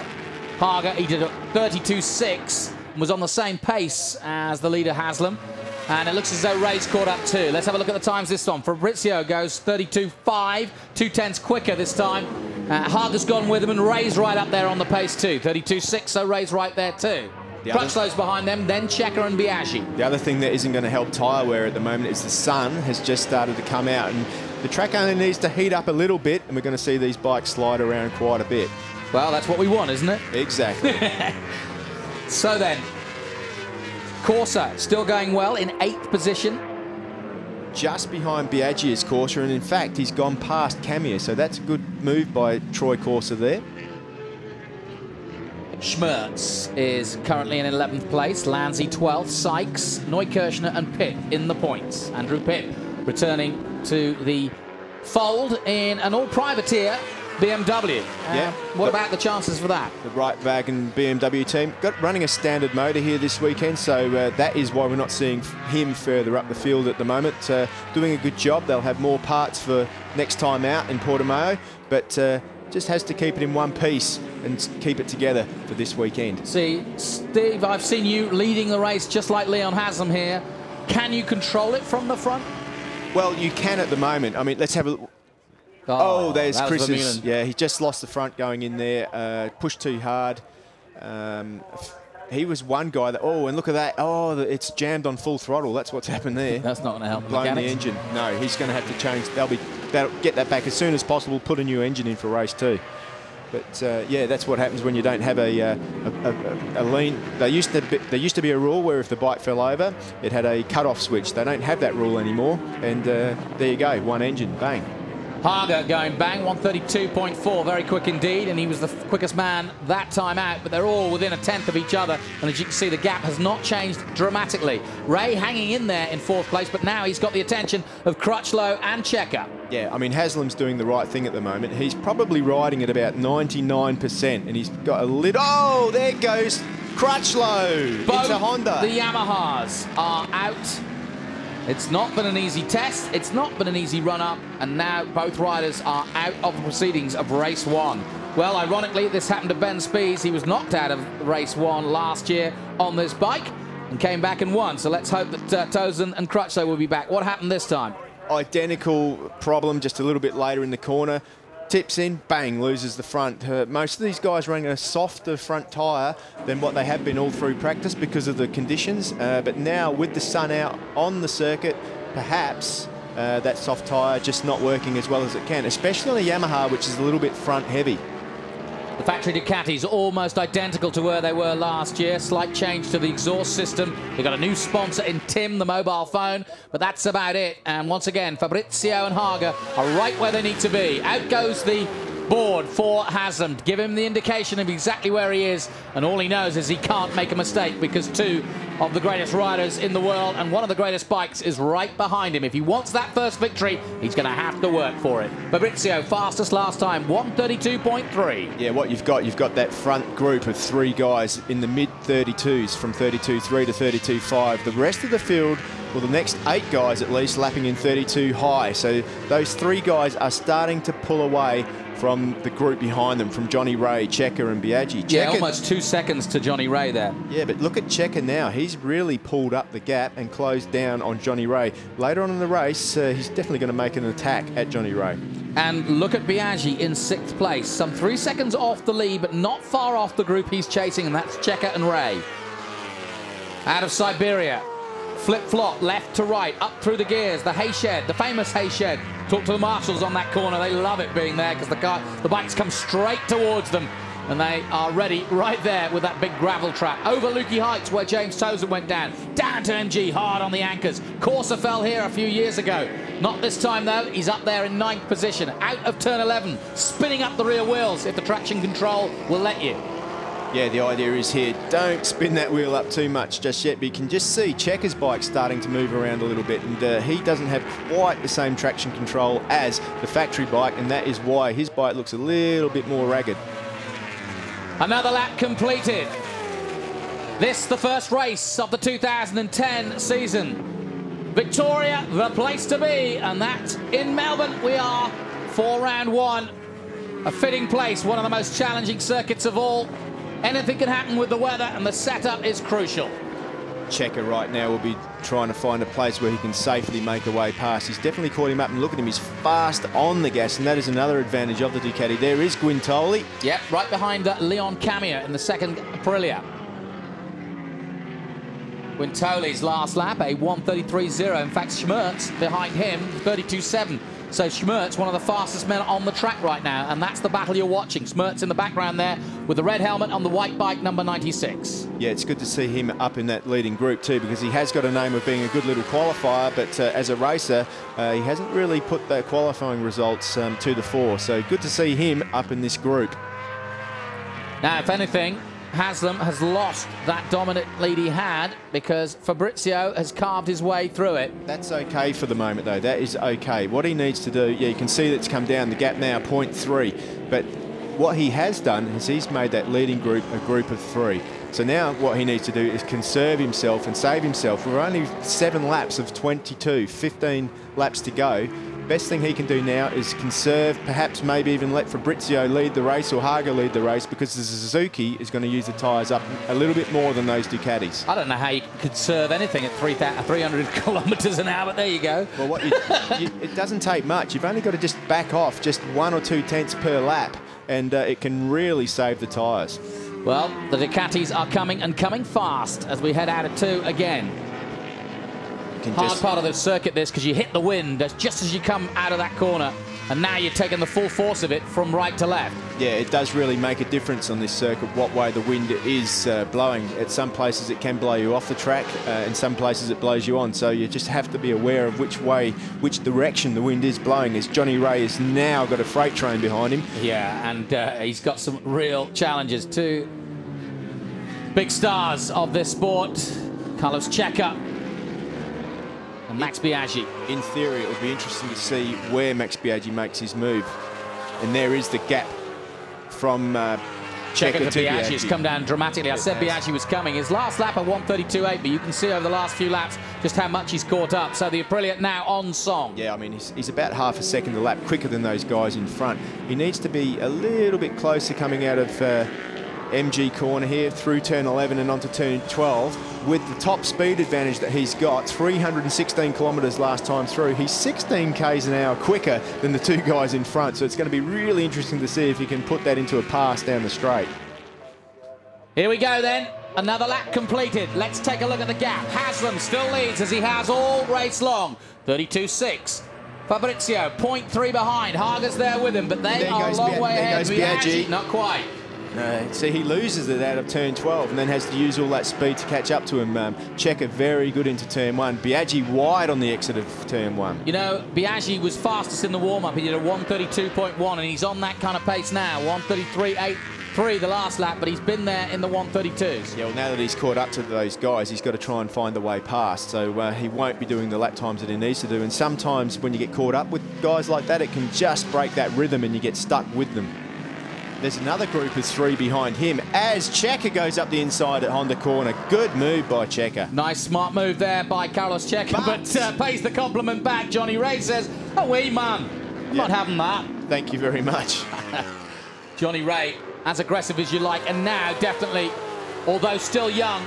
Haga. He did a 32.6 was on the same pace as the leader Haslam. And it looks as though Rea's caught up too. Let's have a look at the times this time. Fabrizio goes 32.5, two tenths quicker this time. Uh, Haga's gone with him, and Rea's right up there on the pace too. 32.6, so Rea's right there too. The Crutchlow's behind them, then Checa and Biaggi. The other thing that isn't going to help tyre wear at the moment is the sun has just started to come out, and the track only needs to heat up a little bit, and we're going to see these bikes slide around quite a bit. Well, that's what we want, isn't it? Exactly. so then, Corser still going well in eighth position. Just behind Biaggi is Corser, and in fact, he's gone past Camier, so that's a good move by Troy Corser there. Smrz is currently in 11th place, Lanzi 12th, Sykes, Neukirchner and Pitt in the points. Andrew Pitt returning to the fold in an all-privateer BMW. Yeah. Uh, what about the chances for that? The Reitwagen BMW team got running a standard motor here this weekend, so uh, that is why we're not seeing him further up the field at the moment. Uh, doing a good job. They'll have more parts for next time out in Portimao, but uh, just has to keep it in one piece and keep it together for this weekend. See, Steve, I've seen you leading the race just like Leon Haslam here. Can you control it from the front? Well, you can at the moment. I mean, let's have a Oh, oh there's Chris's. Yeah, he just lost the front going in there. Uh, pushed too hard. Um, he was one guy that. Oh, and look at that. Oh, it's jammed on full throttle. That's what's happened there. That's not going to help. Blown the engine. No, he's going to have to change. They'll be. They'll get that back as soon as possible. Put a new engine in for race two. But uh, yeah, that's what happens when you don't have a, uh, a, a, a, lean. There used to be, there used to be a rule where if the bike fell over, it had a cut-off switch. They don't have that rule anymore. And uh, there you go, one engine, bang. Haga going bang, 132.4, very quick indeed, and he was the quickest man that time out, but they're all within a tenth of each other, and as you can see, the gap has not changed dramatically. Rea hanging in there in fourth place, but now he's got the attention of Crutchlow and Checa. Yeah, I mean, Haslam's doing the right thing at the moment. He's probably riding at about 99%, and he's got a little... Oh, there goes Crutchlow Both into Honda. the Yamahas are out it's not been an easy test, it's not been an easy run-up, and now both riders are out of the proceedings of race one. Well, ironically, this happened to Ben Spies. He was knocked out of race one last year on this bike and came back and won. So let's hope that uh, Tozen and Crutchlow will be back. What happened this time? Identical problem, just a little bit later in the corner tips in, bang, loses the front. Uh, most of these guys running a softer front tyre than what they have been all through practice because of the conditions. Uh, but now with the sun out on the circuit, perhaps uh, that soft tyre just not working as well as it can, especially on a Yamaha, which is a little bit front heavy. The factory Ducatis almost identical to where they were last year. Slight change to the exhaust system. They've got a new sponsor in Tim, the mobile phone, but that's about it. And once again, Fabrizio and Haga are right where they need to be. Out goes the board for Haslam. Give him the indication of exactly where he is, and all he knows is he can't make a mistake because two of the greatest riders in the world and one of the greatest bikes is right behind him. If he wants that first victory, he's going to have to work for it. Fabrizio, fastest last time, 132.3. Yeah, what you've got, you've got that front group of three guys in the mid-32s from 32.3 to 32.5. The rest of the field well, the next eight guys at least lapping in 32 high. So those three guys are starting to pull away from the group behind them, from Johnny Rea, Checa and Biaggi. Checa, yeah, almost two seconds to Johnny Rea there. Yeah, but look at Checa now. He's really pulled up the gap and closed down on Johnny Rea. Later on in the race, uh, he's definitely going to make an attack at Johnny Rea. And look at Biaggi in sixth place. Some three seconds off the lead, but not far off the group he's chasing, and that's Checa and Rea. Out of Siberia, flip-flop, left to right, up through the gears, the hay shed, the famous hay shed. Talk to the marshals on that corner. They love it being there because the car, the bikes come straight towards them and they are ready right there with that big gravel trap. Over Lukey Heights where James Tozer went down. Down to MG, hard on the anchors. Corser fell here a few years ago. Not this time though, he's up there in ninth position. Out of turn 11, spinning up the rear wheels if the traction control will let you yeah, the idea is here, don't spin that wheel up too much just yet, but you can just see Checa's bike starting to move around a little bit, and uh, he doesn't have quite the same traction control as the factory bike, and that is why his bike looks a little bit more ragged. Another lap completed. This the first race of the 2010 season. Victoria, the place to be, and that in Melbourne we are for round one. A fitting place, one of the most challenging circuits of all. Anything can happen with the weather, and the setup is crucial. Checa right now will be trying to find a place where he can safely make a way past. He's definitely caught him up, and look at him, he's fast on the gas, and that is another advantage of the Ducati. There is Guintoli. Yep, right behind uh, Leon Camier in the second Aprilia. Guintoli's last lap, a 133.0. In fact, Smrz behind him, 32.7. So Smrz, one of the fastest men on the track right now, and that's the battle you're watching. Smrz in the background there with the red helmet on the white bike, number 96. Yeah, it's good to see him up in that leading group too, because he has got a name of being a good little qualifier, but uh, as a racer, uh, he hasn't really put the qualifying results um, to the fore. So good to see him up in this group. Now, if anything, Haslam has lost that dominant lead he had because Fabrizio has carved his way through it. That's okay for the moment, though. That is okay. What he needs to do, yeah, you can see that it's come down the gap now, 0.3. But what he has done is he's made that leading group a group of three. So now what he needs to do is conserve himself and save himself. We're only seven laps of 22, 15 laps to go. Best thing he can do now is conserve, perhaps maybe even let Fabrizio lead the race or Haga lead the race because the Suzuki is going to use the tyres up a little bit more than those Ducatis. I don't know how you can conserve anything at 300 kilometres an hour, but there you go. Well, what you, you, it doesn't take much. You've only got to just back off just one or two tenths per lap and uh, it can really save the tyres. Well, the Ducatis are coming and coming fast as we head out of two again. Hard part of the circuit this because you hit the wind just as you come out of that corner and now you're taking the full force of it from right to left. Yeah, it does really make a difference on this circuit what way the wind is uh, blowing. At some places it can blow you off the track, uh, in some places it blows you on. So you just have to be aware of which way, which direction the wind is blowing. As Johnny Rea has now got a freight train behind him. Yeah, and uh, he's got some real challenges too. Big stars of this sport, Carlos Checa and Max Biaggi. In theory, it would be interesting to see where Max Biaggi makes his move. And there is the gap from uh, Checa to Biaggi. It's come down dramatically. I said Biaggi was coming. His last lap at 132.8, but you can see over the last few laps just how much he's caught up. So the Aprilia now on song. Yeah, I mean, he's, he's about half a second a lap quicker than those guys in front. He needs to be a little bit closer coming out of... Uh, MG corner here through turn 11 and onto turn 12 with the top speed advantage that he's got 316 kilometres last time through. He's 16 k's an hour quicker than the two guys in front so it's going to be really interesting to see if he can put that into a pass down the straight. Here we go then. Another lap completed. Let's take a look at the gap. Haslam still leads as he has all race long. 32.6 Fabrizio 0.3 behind. Haga's there with him but they are a long way ahead. Biaggi, not quite no, see, he loses it out of turn 12 and then has to use all that speed to catch up to him. Um, Checa very good into turn one. Biaggi wide on the exit of turn one. You know, Biaggi was fastest in the warm-up. He did a 132.1 and he's on that kind of pace now. 133.83 the last lap, but he's been there in the 132s. Yeah, well, now that he's caught up to those guys, he's got to try and find the way past. So uh, he won't be doing the lap times that he needs to do. And sometimes when you get caught up with guys like that, it can just break that rhythm and you get stuck with them. There's another group of three behind him as Checa goes up the inside at Honda corner. Good move by Checa. Nice smart move there by Carlos Checa, but, but uh, pays the compliment back. Johnny Rea says, oh, wee man, I'm yeah. not having that. Thank you very much. Johnny Rea, as aggressive as you like, and now definitely, although still young,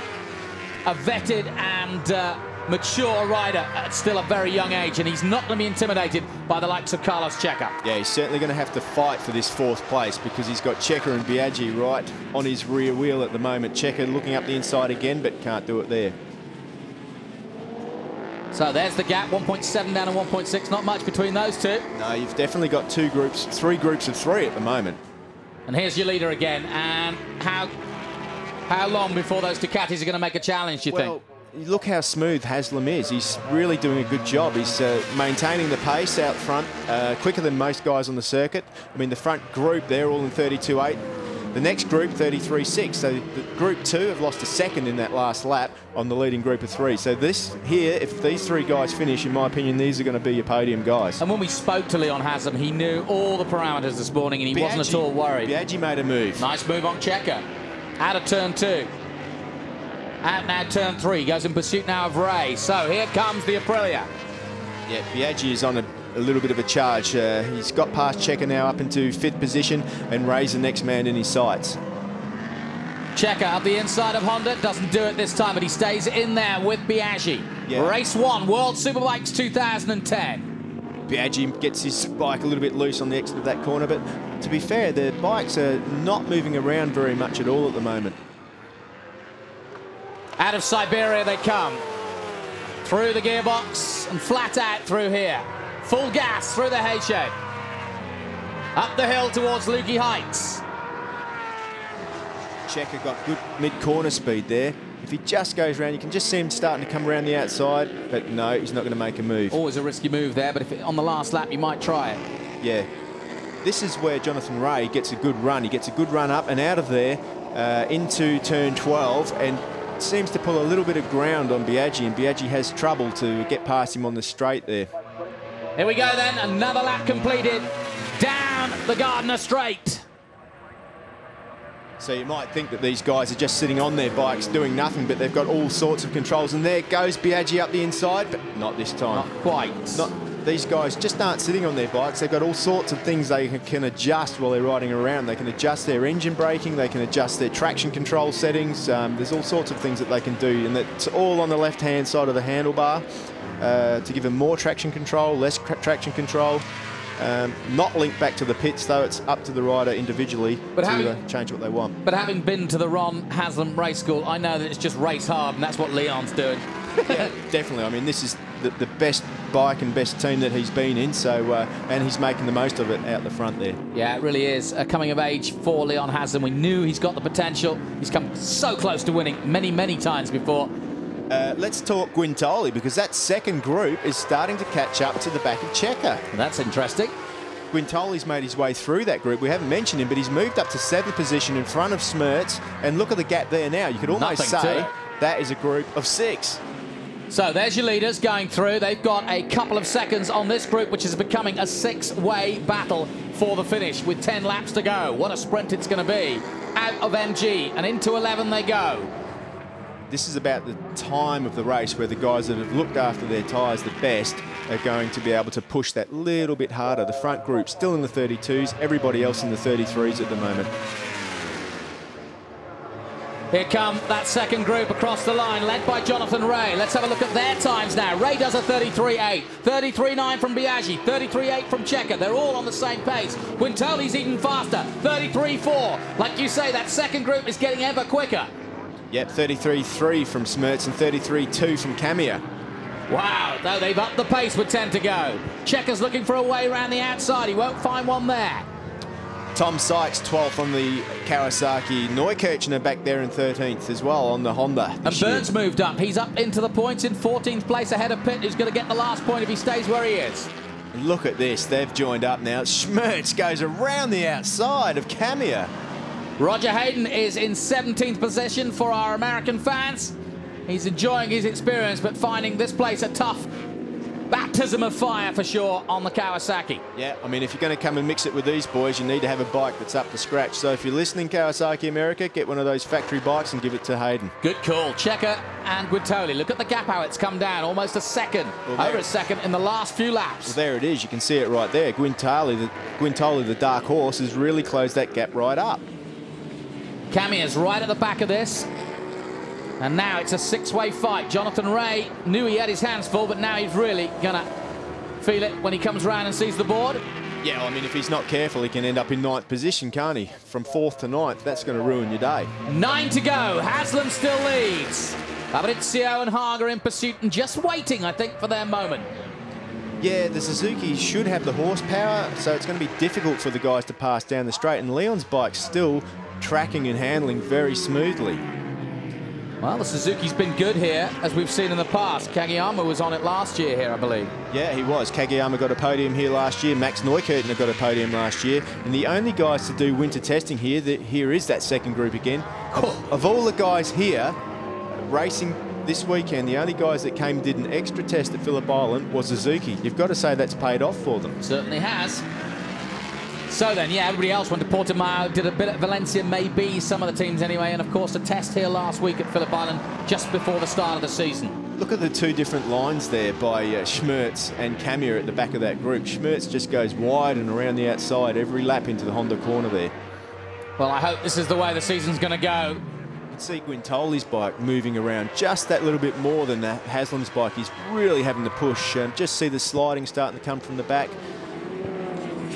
a vetted and uh, mature rider at still a very young age, and he's not going to be intimidated by the likes of Carlos Checa. Yeah, he's certainly going to have to fight for this fourth place because he's got Checa and Biaggi right on his rear wheel at the moment. Checa looking up the inside again, but can't do it there. So there's the gap, 1.7 down and 1.6, not much between those two. No, you've definitely got two groups, three groups of three at the moment. And here's your leader again, and how how long before those Ducatis are going to make a challenge, you well, think? Look how smooth Haslam is. He's really doing a good job. He's uh, maintaining the pace out front, uh, quicker than most guys on the circuit. I mean, the front group, they're all in 32.8. The next group, 33.6. So the group two have lost a second in that last lap on the leading group of three. So this here, if these three guys finish, in my opinion, these are going to be your podium guys. And when we spoke to Leon Haslam, he knew all the parameters this morning and he Biaggi, wasn't at all worried. Biaggi made a move. Nice move on Checa. Out of turn two. Out now turn three, goes in pursuit now of Rea. So here comes the Aprilia. Yeah, Biaggi is on a, a little bit of a charge. Uh, he's got past Checa now up into fifth position and Rea's the next man in his sights. Checa up the inside of Honda, doesn't do it this time, but he stays in there with Biaggi. Yeah. Race one, World Superbikes 2010. Biaggi gets his bike a little bit loose on the exit of that corner, but to be fair, the bikes are not moving around very much at all at the moment. Out of Siberia they come. Through the gearbox and flat out through here. Full gas through the hay shed. Up the hill towards Lukey Heights. Checa got good mid-corner speed there. If he just goes around, you can just see him starting to come around the outside, but no, he's not going to make a move. Always a risky move there, but if it, on the last lap, you might try it. Yeah. This is where Jonathan Rea gets a good run. He gets a good run up and out of there, uh, into turn 12 and seems to pull a little bit of ground on Biaggi, and Biaggi has trouble to get past him on the straight there. Here we go then, another lap completed down the Gardner Straight. So you might think that these guys are just sitting on their bikes doing nothing, but they've got all sorts of controls. And there goes Biaggi up the inside, but not this time. Not quite. Not, these guys just aren't sitting on their bikes. They've got all sorts of things they can adjust while they're riding around. They can adjust their engine braking, they can adjust their traction control settings. Um, there's all sorts of things that they can do, and it's all on the left-hand side of the handlebar uh, to give them more traction control, less traction control. Um, not linked back to the pits, though it's up to the rider individually but to having, uh, change what they want. But having been to the Ron Haslam Race School, I know that it's just race hard, and that's what Leon's doing. yeah, definitely. I mean, this is the, the, best bike and best team that he's been in, so uh, and he's making the most of it out the front there. Yeah, it really is. A coming of age for Leon Haslam. We knew he's got the potential. He's come so close to winning many, many times before. Uh, let's talk Guintoli because that second group is starting to catch up to the back of Checa. That's interesting. Guintoli's made his way through that group. We haven't mentioned him, but he's moved up to seventh position in front of Smrz. And look at the gap there now. You could almost Nothing say that is a group of six. So there's your leaders going through. They've got a couple of seconds on this group, which is becoming a six-way battle for the finish with 10 laps to go. What a sprint it's going to be. Out of MG and into 11 they go. This is about the time of the race where the guys that have looked after their tyres the best are going to be able to push that little bit harder. The front group still in the 32s, everybody else in the 33s at the moment. Here come that second group across the line, led by Jonathan Rea. Let's have a look at their times now. Rea does a 33.8, 33.9 from Biaggi, 33.8 from Checa. They're all on the same pace. Guintoli's even faster, 33.4. Like you say, that second group is getting ever quicker. Yep, 33.3 from Smrz and 33.2 from Camier. Wow, though they've upped the pace with 10 to go. Checa's looking for a way around the outside. He won't find one there. Tom Sykes 12th on the Kawasaki. Neukirchner back there in 13th as well on the Honda. And Burns year. moved up. He's up into the points in 14th place ahead of Pitt, who's going to get the last point if he stays where he is. Look at this. They've joined up now. Smrz goes around the outside of Camier. Roger Hayden is in 17th position for our American fans. He's enjoying his experience, but finding this place a tough baptism of fire for sure on the Kawasaki. Yeah, I mean, if you're going to come and mix it with these boys, you need to have a bike that's up to scratch. So if you're listening, Kawasaki America, get one of those factory bikes and give it to Hayden. Good call. Checa and Guintoli. Look at the gap how it's come down. Almost a second. Well, over a second in the last few laps. Well, there it is. You can see it right there. Guintoli, the, Guintoli, the dark horse, has really closed that gap right up. Camier's right at the back of this. And now it's a six-way fight. Jonathan Rea knew he had his hands full, but now he's really going to feel it when he comes round and sees the board. Yeah, I mean, if he's not careful, he can end up in ninth position, can't he? From fourth to ninth, that's going to ruin your day. Nine to go. Haslam still leads. Fabrizio and Haga in pursuit and just waiting, I think, for their moment. Yeah, the Suzuki should have the horsepower, so it's going to be difficult for the guys to pass down the straight. And Leon's bike's still tracking and handling very smoothly. Well, the Suzuki's been good here, as we've seen in the past. Kageyama was on it last year here, I believe. Yeah, he was. Kageyama got a podium here last year. Max Neukirchner got a podium last year. And the only guys to do winter testing here, that here is that second group again. Of, of all the guys here uh, racing this weekend, the only guys that came and did an extra test at Phillip Island was Suzuki. You've got to say that's paid off for them. Certainly has. So then, yeah, everybody else went to Portimao, did a bit at Valencia, maybe, some of the teams anyway, and of course a test here last week at Phillip Island just before the start of the season. Look at the two different lines there by uh, Smrz and Camier at the back of that group. Smrz just goes wide and around the outside every lap into the Honda corner there. Well, I hope this is the way the season's going to go. You can see Guintoli's bike moving around just that little bit more than Haslam's bike. He's really having to push. Um, just see the sliding starting to come from the back.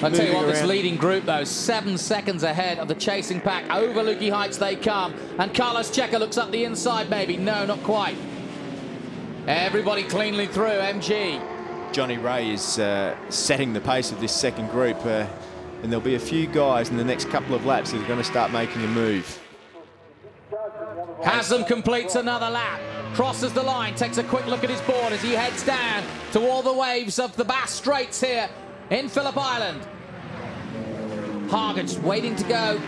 I'll tell you what, around. this leading group, though, seven seconds ahead of the chasing pack. Over Lukey Heights they come. And Carlos Checa looks up the inside, maybe. No, not quite. Everybody cleanly through, MG. Johnny Rea is uh, setting the pace of this second group. Uh, and there'll be a few guys in the next couple of laps that are going to start making a move. Haslam completes another lap. Crosses the line, takes a quick look at his board as he heads down to all the waves of the Bass Straits here in Phillip Island. Just waiting to go.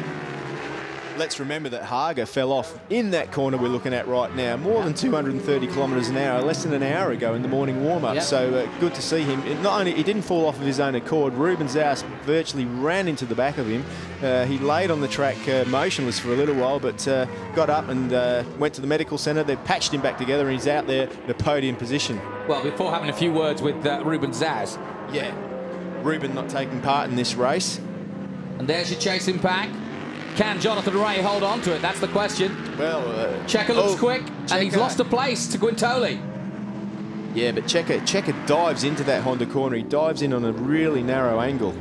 let's remember that Haga fell off in that corner we're looking at right now, more than 230 kilometres an hour, less than an hour ago in the morning warm-up. Yep. So uh, good to see him. It not only he didn't fall off of his own accord, Ruben Xaus virtually ran into the back of him. Uh, he laid on the track uh, motionless for a little while, but uh, got up and uh, went to the medical centre. They patched him back together, and he's out there in a podium position. Well, before having a few words with uh, Ruben Xaus. Yeah, Ruben not taking part in this race. And there's your chasing pack. Can Jonathan Rea hold on to it? That's the question. Well, uh, Checa looks oh, quick, and he's lost a place to Guintoli. Yeah, but Checa, Checa dives into that Honda corner. He dives in on a really narrow angle.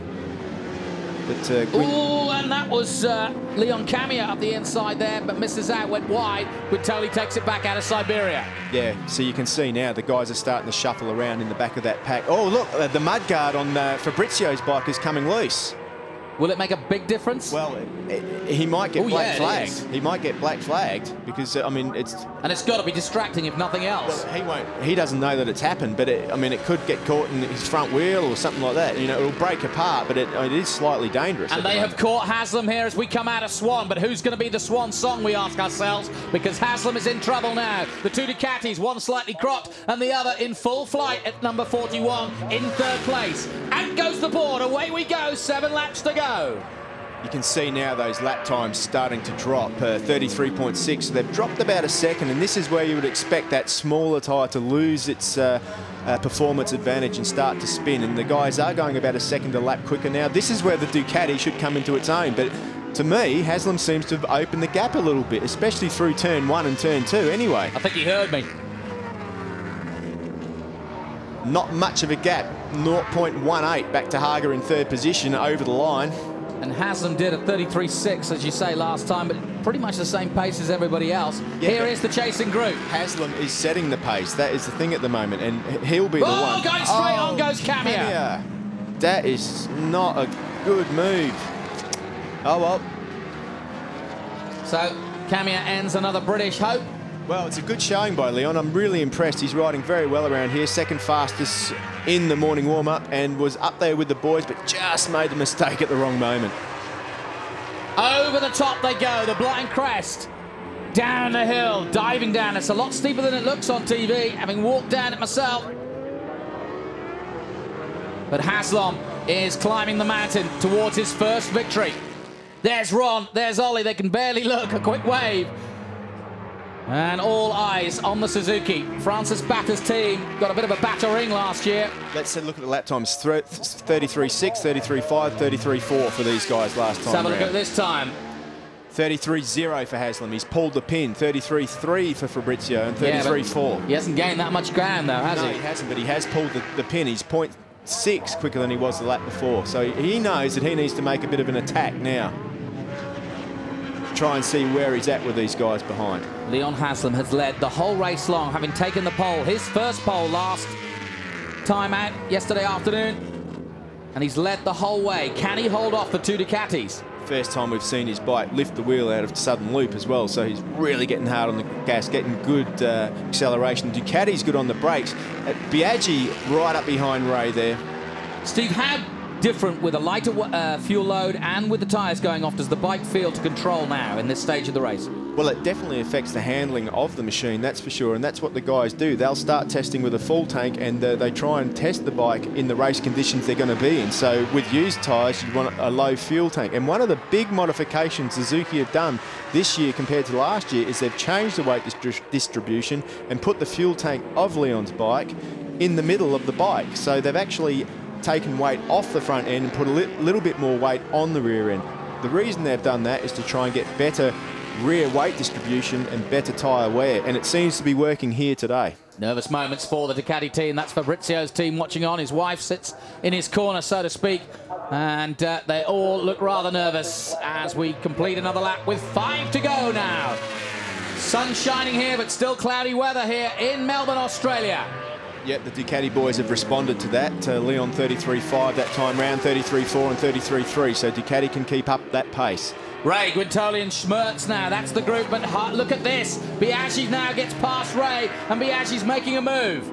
But uh, Ooh, and that was uh, Leon Camier up the inside there, but misses out, went wide. Guintoli takes it back out of Siberia. yeah, so you can see now the guys are starting to shuffle around in the back of that pack. Oh, look, uh, the mud guard on uh, Fabrizio's bike is coming loose. Will it make a big difference? Well, uh, he might get Oh, black yeah, flagged. He might get black flagged because uh, I mean it's and it's got to be distracting if nothing else. he won't he doesn't know that it's happened, but it, I mean it could get caught in his front wheel or something like that. You know, it'll break apart, but it, it is slightly dangerous. And at the they have caught Haslam here as we come out of Swan. But who's going to be the Swan song, we ask ourselves? Because Haslam is in trouble now. The two Ducatis, one slightly cropped and the other in full flight at number 41 in third place. Out goes the board. Away we go. Seven laps to go. You can see now those lap times starting to drop, uh, 33.6. So they've dropped about a second, and this is where you would expect that smaller tyre to lose its uh, uh, performance advantage and start to spin. And the guys are going about a second a lap quicker now. This is where the Ducati should come into its own. But to me, Haslam seems to have opened the gap a little bit, especially through turn one and turn two. Anyway, I think he heard me. Not much of a gap. 0.18 back to Haga in third position over the line. And Haslam did a 33.6, as you say, last time, but pretty much the same pace as everybody else. Yeah, Here is the chasing group. Haslam is setting the pace. That is the thing at the moment, and he'll be the Oh, one. going straight on goes oh, Camier. That is not a good move. Oh well. So Camier ends another British hope. Well, it's a good showing by Leon. I'm really impressed. He's riding very well around here. Second fastest in the morning warm-up and was up there with the boys, but just made the mistake at the wrong moment. Over the top they go, the blind crest. Down the hill, diving down. It's a lot steeper than it looks on TV, having walked down it myself. But Haslam is climbing the mountain towards his first victory. There's Ron, there's Ollie. They can barely look. A quick wave. And all eyes on the Suzuki. Francis Batta's team got a bit of a battering last year. Let's look at the lap times. 33.6, 33.5, 33.4 for these guys last time Let's have a look round. at this time. 33-0 for Haslam. He's pulled the pin. 33.3 for Fabrizio and Yeah, but 33.4. He hasn't gained that much ground though, has no, he? he hasn't, but he has pulled the, the pin. He's 0.6 quicker than he was the lap before. So he knows that he needs to make a bit of an attack now. Try and see where he's at with these guys behind. Leon Haslam has led the whole race long, having taken the pole, his first pole last time out yesterday afternoon. And he's led the whole way. Can he hold off the two Ducatis? First time we've seen his bike lift the wheel out of Southern Loop as well, so he's really getting hard on the gas, getting good uh, acceleration. Ducati's good on the brakes. Uh, Biaggi right up behind Rea there. Steve, how different with a lighter uh, fuel load and with the tyres going off does the bike feel to control now in this stage of the race? Well, it definitely affects the handling of the machine, that's for sure, and that's what the guys do. They'll start testing with a full tank and uh, they try and test the bike in the race conditions they're going to be in. So with used tyres, you want a low fuel tank. And one of the big modifications Suzuki have done this year compared to last year is they've changed the weight distri- distribution and put the fuel tank of Leon's bike in the middle of the bike. So they've actually taken weight off the front end and put a li- little bit more weight on the rear end. The reason they've done that is to try and get better rear weight distribution and better tyre wear, and it seems to be working here today. Nervous moments for the Ducati team. That's Fabrizio's team watching on. His wife sits in his corner, so to speak. And uh, they all look rather nervous as we complete another lap with five to go now. Sun shining here, but still cloudy weather here in Melbourne, Australia. Yep, the Ducati boys have responded to that. Uh, Leon 33.5 that time round, 33.4 and 33.3, so Ducati can keep up that pace. Rea, Guintoli and Smrz now. That's the group, but look at this. Biaggi now gets past Rea, and Biaggi's making a move.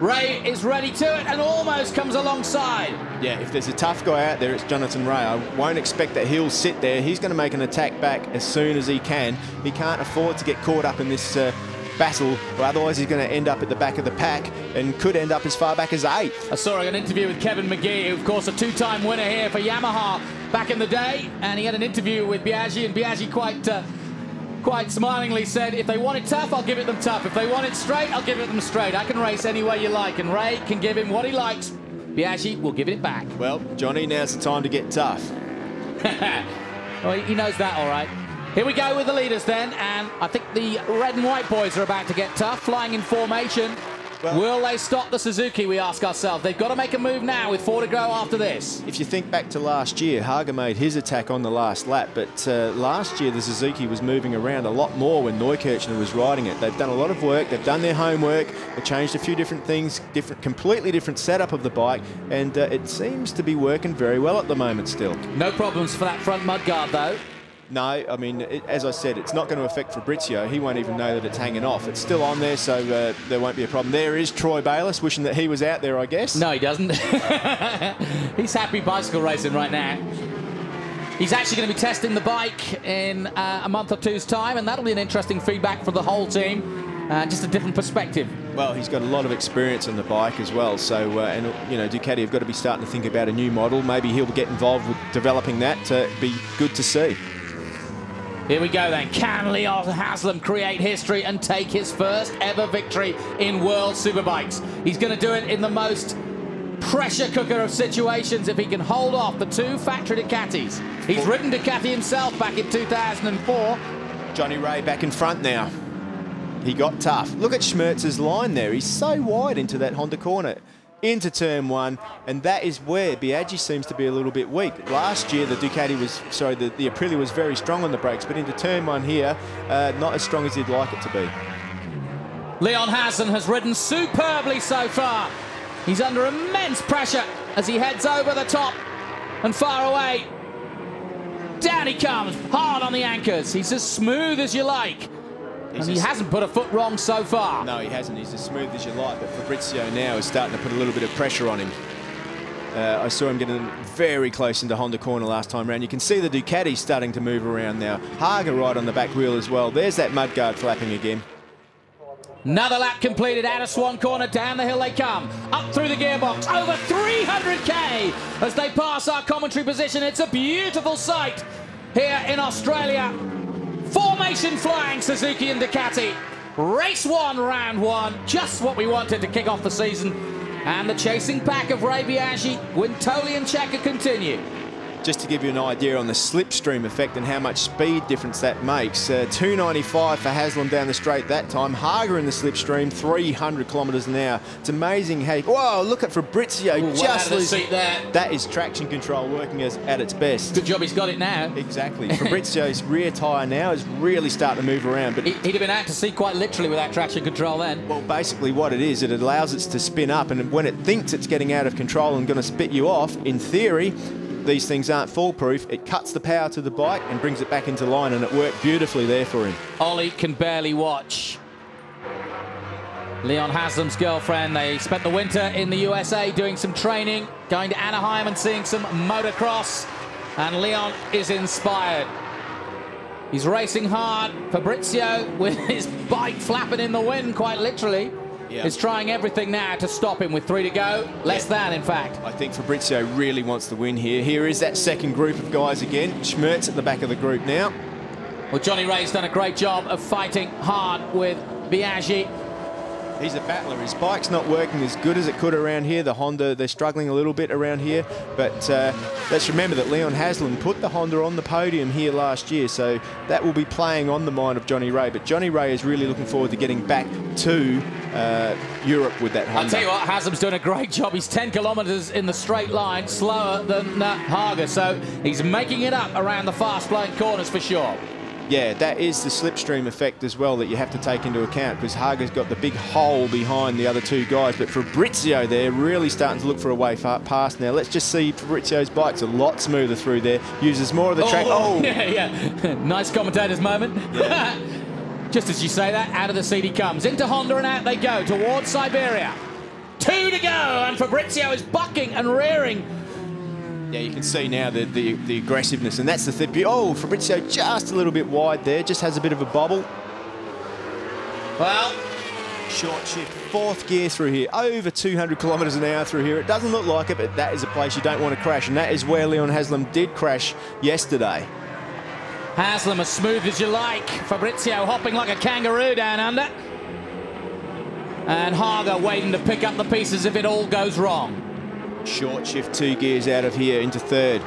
Rea is ready to it and almost comes alongside. Yeah, if there's a tough guy out there, it's Jonathan Rea. I won't expect that he'll sit there. He's going to make an attack back as soon as he can. He can't afford to get caught up in this uh, battle, or otherwise he's going to end up at the back of the pack and could end up as far back as eighth. I saw an interview with Kevin Magee, of course a two-time winner here for Yamaha back in the day, and he had an interview with Biaggi, and Biaggi quite... Uh, quite smilingly said, if they want it tough, I'll give it them tough. If they want it straight, I'll give it them straight. I can race any way you like, and Rea can give him what he likes. Biaggi will give it back. Well, Johnny, now's the time to get tough. well, he knows that all right. Here we go with the leaders then, and I think the red and white boys are about to get tough, flying in formation. Well, Will they stop the Suzuki, we ask ourselves. They've got to make a move now with four to go after this. If you think back to last year, Haga made his attack on the last lap, but uh, last year the Suzuki was moving around a lot more when Neukirchner was riding it. They've done a lot of work, they've done their homework, they've changed a few different things, different, completely different setup of the bike, and uh, it seems to be working very well at the moment still. No problems for that front mudguard though. No, I mean, it, as I said, it's not going to affect Fabrizio. He won't even know that it's hanging off. It's still on there, so uh, there won't be a problem. There is Troy Bayliss, wishing that he was out there, I guess. No, he doesn't. He's happy bicycle racing right now. He's actually going to be testing the bike in uh, a month or two's time, and that'll be an interesting feedback for the whole team. Uh, just a different perspective. Well, he's got a lot of experience on the bike as well. So, uh, and you know, Ducati have got to be starting to think about a new model. Maybe he'll get involved with developing that. To be good to see. Here we go then. Can Leon Haslam create history and take his first ever victory in World Superbikes? He's going to do it in the most pressure cooker of situations if he can hold off the two factory Ducatis. He's ridden Ducati himself back in 2004. Johnny Rea back in front now. He got tough. Look at Smrz's line there. He's so wide into that Honda corner into turn one, and that is where Biaggi seems to be a little bit weak. Last year, the Ducati was, sorry, the, the Aprilia was very strong on the brakes, but into turn one here, uh, not as strong as he'd like it to be. Leon Haslam has ridden superbly so far. He's under immense pressure as he heads over the top and far away. Down he comes, hard on the anchors. He's as smooth as you like. He's and he hasn't put a foot wrong so far. No, he hasn't. He's as smooth as you like. But Fabrizio now is starting to put a little bit of pressure on him. Uh, I saw him getting very close into Honda corner last time around. You can see the Ducati starting to move around now. Haga right on the back wheel as well. There's that mudguard flapping again. Another lap completed out of Swan Corner. Down the hill they come. Up through the gearbox. Over 300k as they pass our commentary position. It's a beautiful sight here in Australia. Flying, Suzuki and Ducati. Race one, round one. Just what we wanted to kick off the season. And the chasing pack of Rea Biaggi, Guintoli and Checa continue just to give you an idea on the slipstream effect and how much speed difference that makes. Uh, 295 for Haslam down the straight that time. Haga in the slipstream, 300 kilometres an hour. It's amazing how. Whoa, look at Fabrizio Ooh, just losing. That is traction control working as at its best. Good job he's got it now. Exactly. Fabrizio's rear tyre now is really starting to move around. But He'd have been out to sea quite literally without traction control then. Well, basically what it is, it allows it to spin up and when it thinks it's getting out of control and going to spit you off, in theory, these things aren't foolproof, it cuts the power to the bike and brings it back into line, and it worked beautifully there for him. Ollie can barely watch. Leon Haslam's girlfriend, they spent the winter in the USA doing some training, going to Anaheim and seeing some motocross, and Leon is inspired. He's racing hard. Fabrizio, with his bike flapping in the wind, quite literally, yeah. is trying everything now to stop him with three to go. Less yeah. than, in fact. I think Fabrizio really wants the win here. Here is that second group of guys again. Smrz at the back of the group now. Well, Johnny Rea's done a great job of fighting hard with Biaggi he's a battler. His bike's not working as good as it could around here. The Honda, they're struggling a little bit around here. But uh, let's remember that Leon Haslam put the Honda on the podium here last year. So that will be playing on the mind of Johnny Rea. But Johnny Rea is really looking forward to getting back to uh, Europe with that Honda. I'll tell you what, Haslam's doing a great job. He's 10 kilometres in the straight line, slower than uh, Haga. So he's making it up around the fast-flowing corners for sure yeah, that is the slipstream effect as well that you have to take into account because Haga's got the big hole behind the other two guys. But Fabrizio there really starting to look for a way past now. Let's just see Fabrizio's bike's a lot smoother through there. Uses more of the track. Oh, oh. yeah, yeah. nice commentator's moment. Yeah. just as you say that, out of the seat he comes. Into Honda and out they go towards Siberia. Two to go, and Fabrizio is bucking and rearing Yeah, you can see now the, the, the aggressiveness, and that's the thing. Oh, Fabrizio just a little bit wide there, just has a bit of a bobble. Well, Short shift, fourth gear through here, over 200 kilometres an hour through here. It doesn't look like it, but that is a place you don't want to crash, and that is where Leon Haslam did crash yesterday. Haslam as smooth as you like. Fabrizio hopping like a kangaroo down under. And Haga waiting to pick up the pieces if it all goes wrong. Short shift, two gears out of here into third.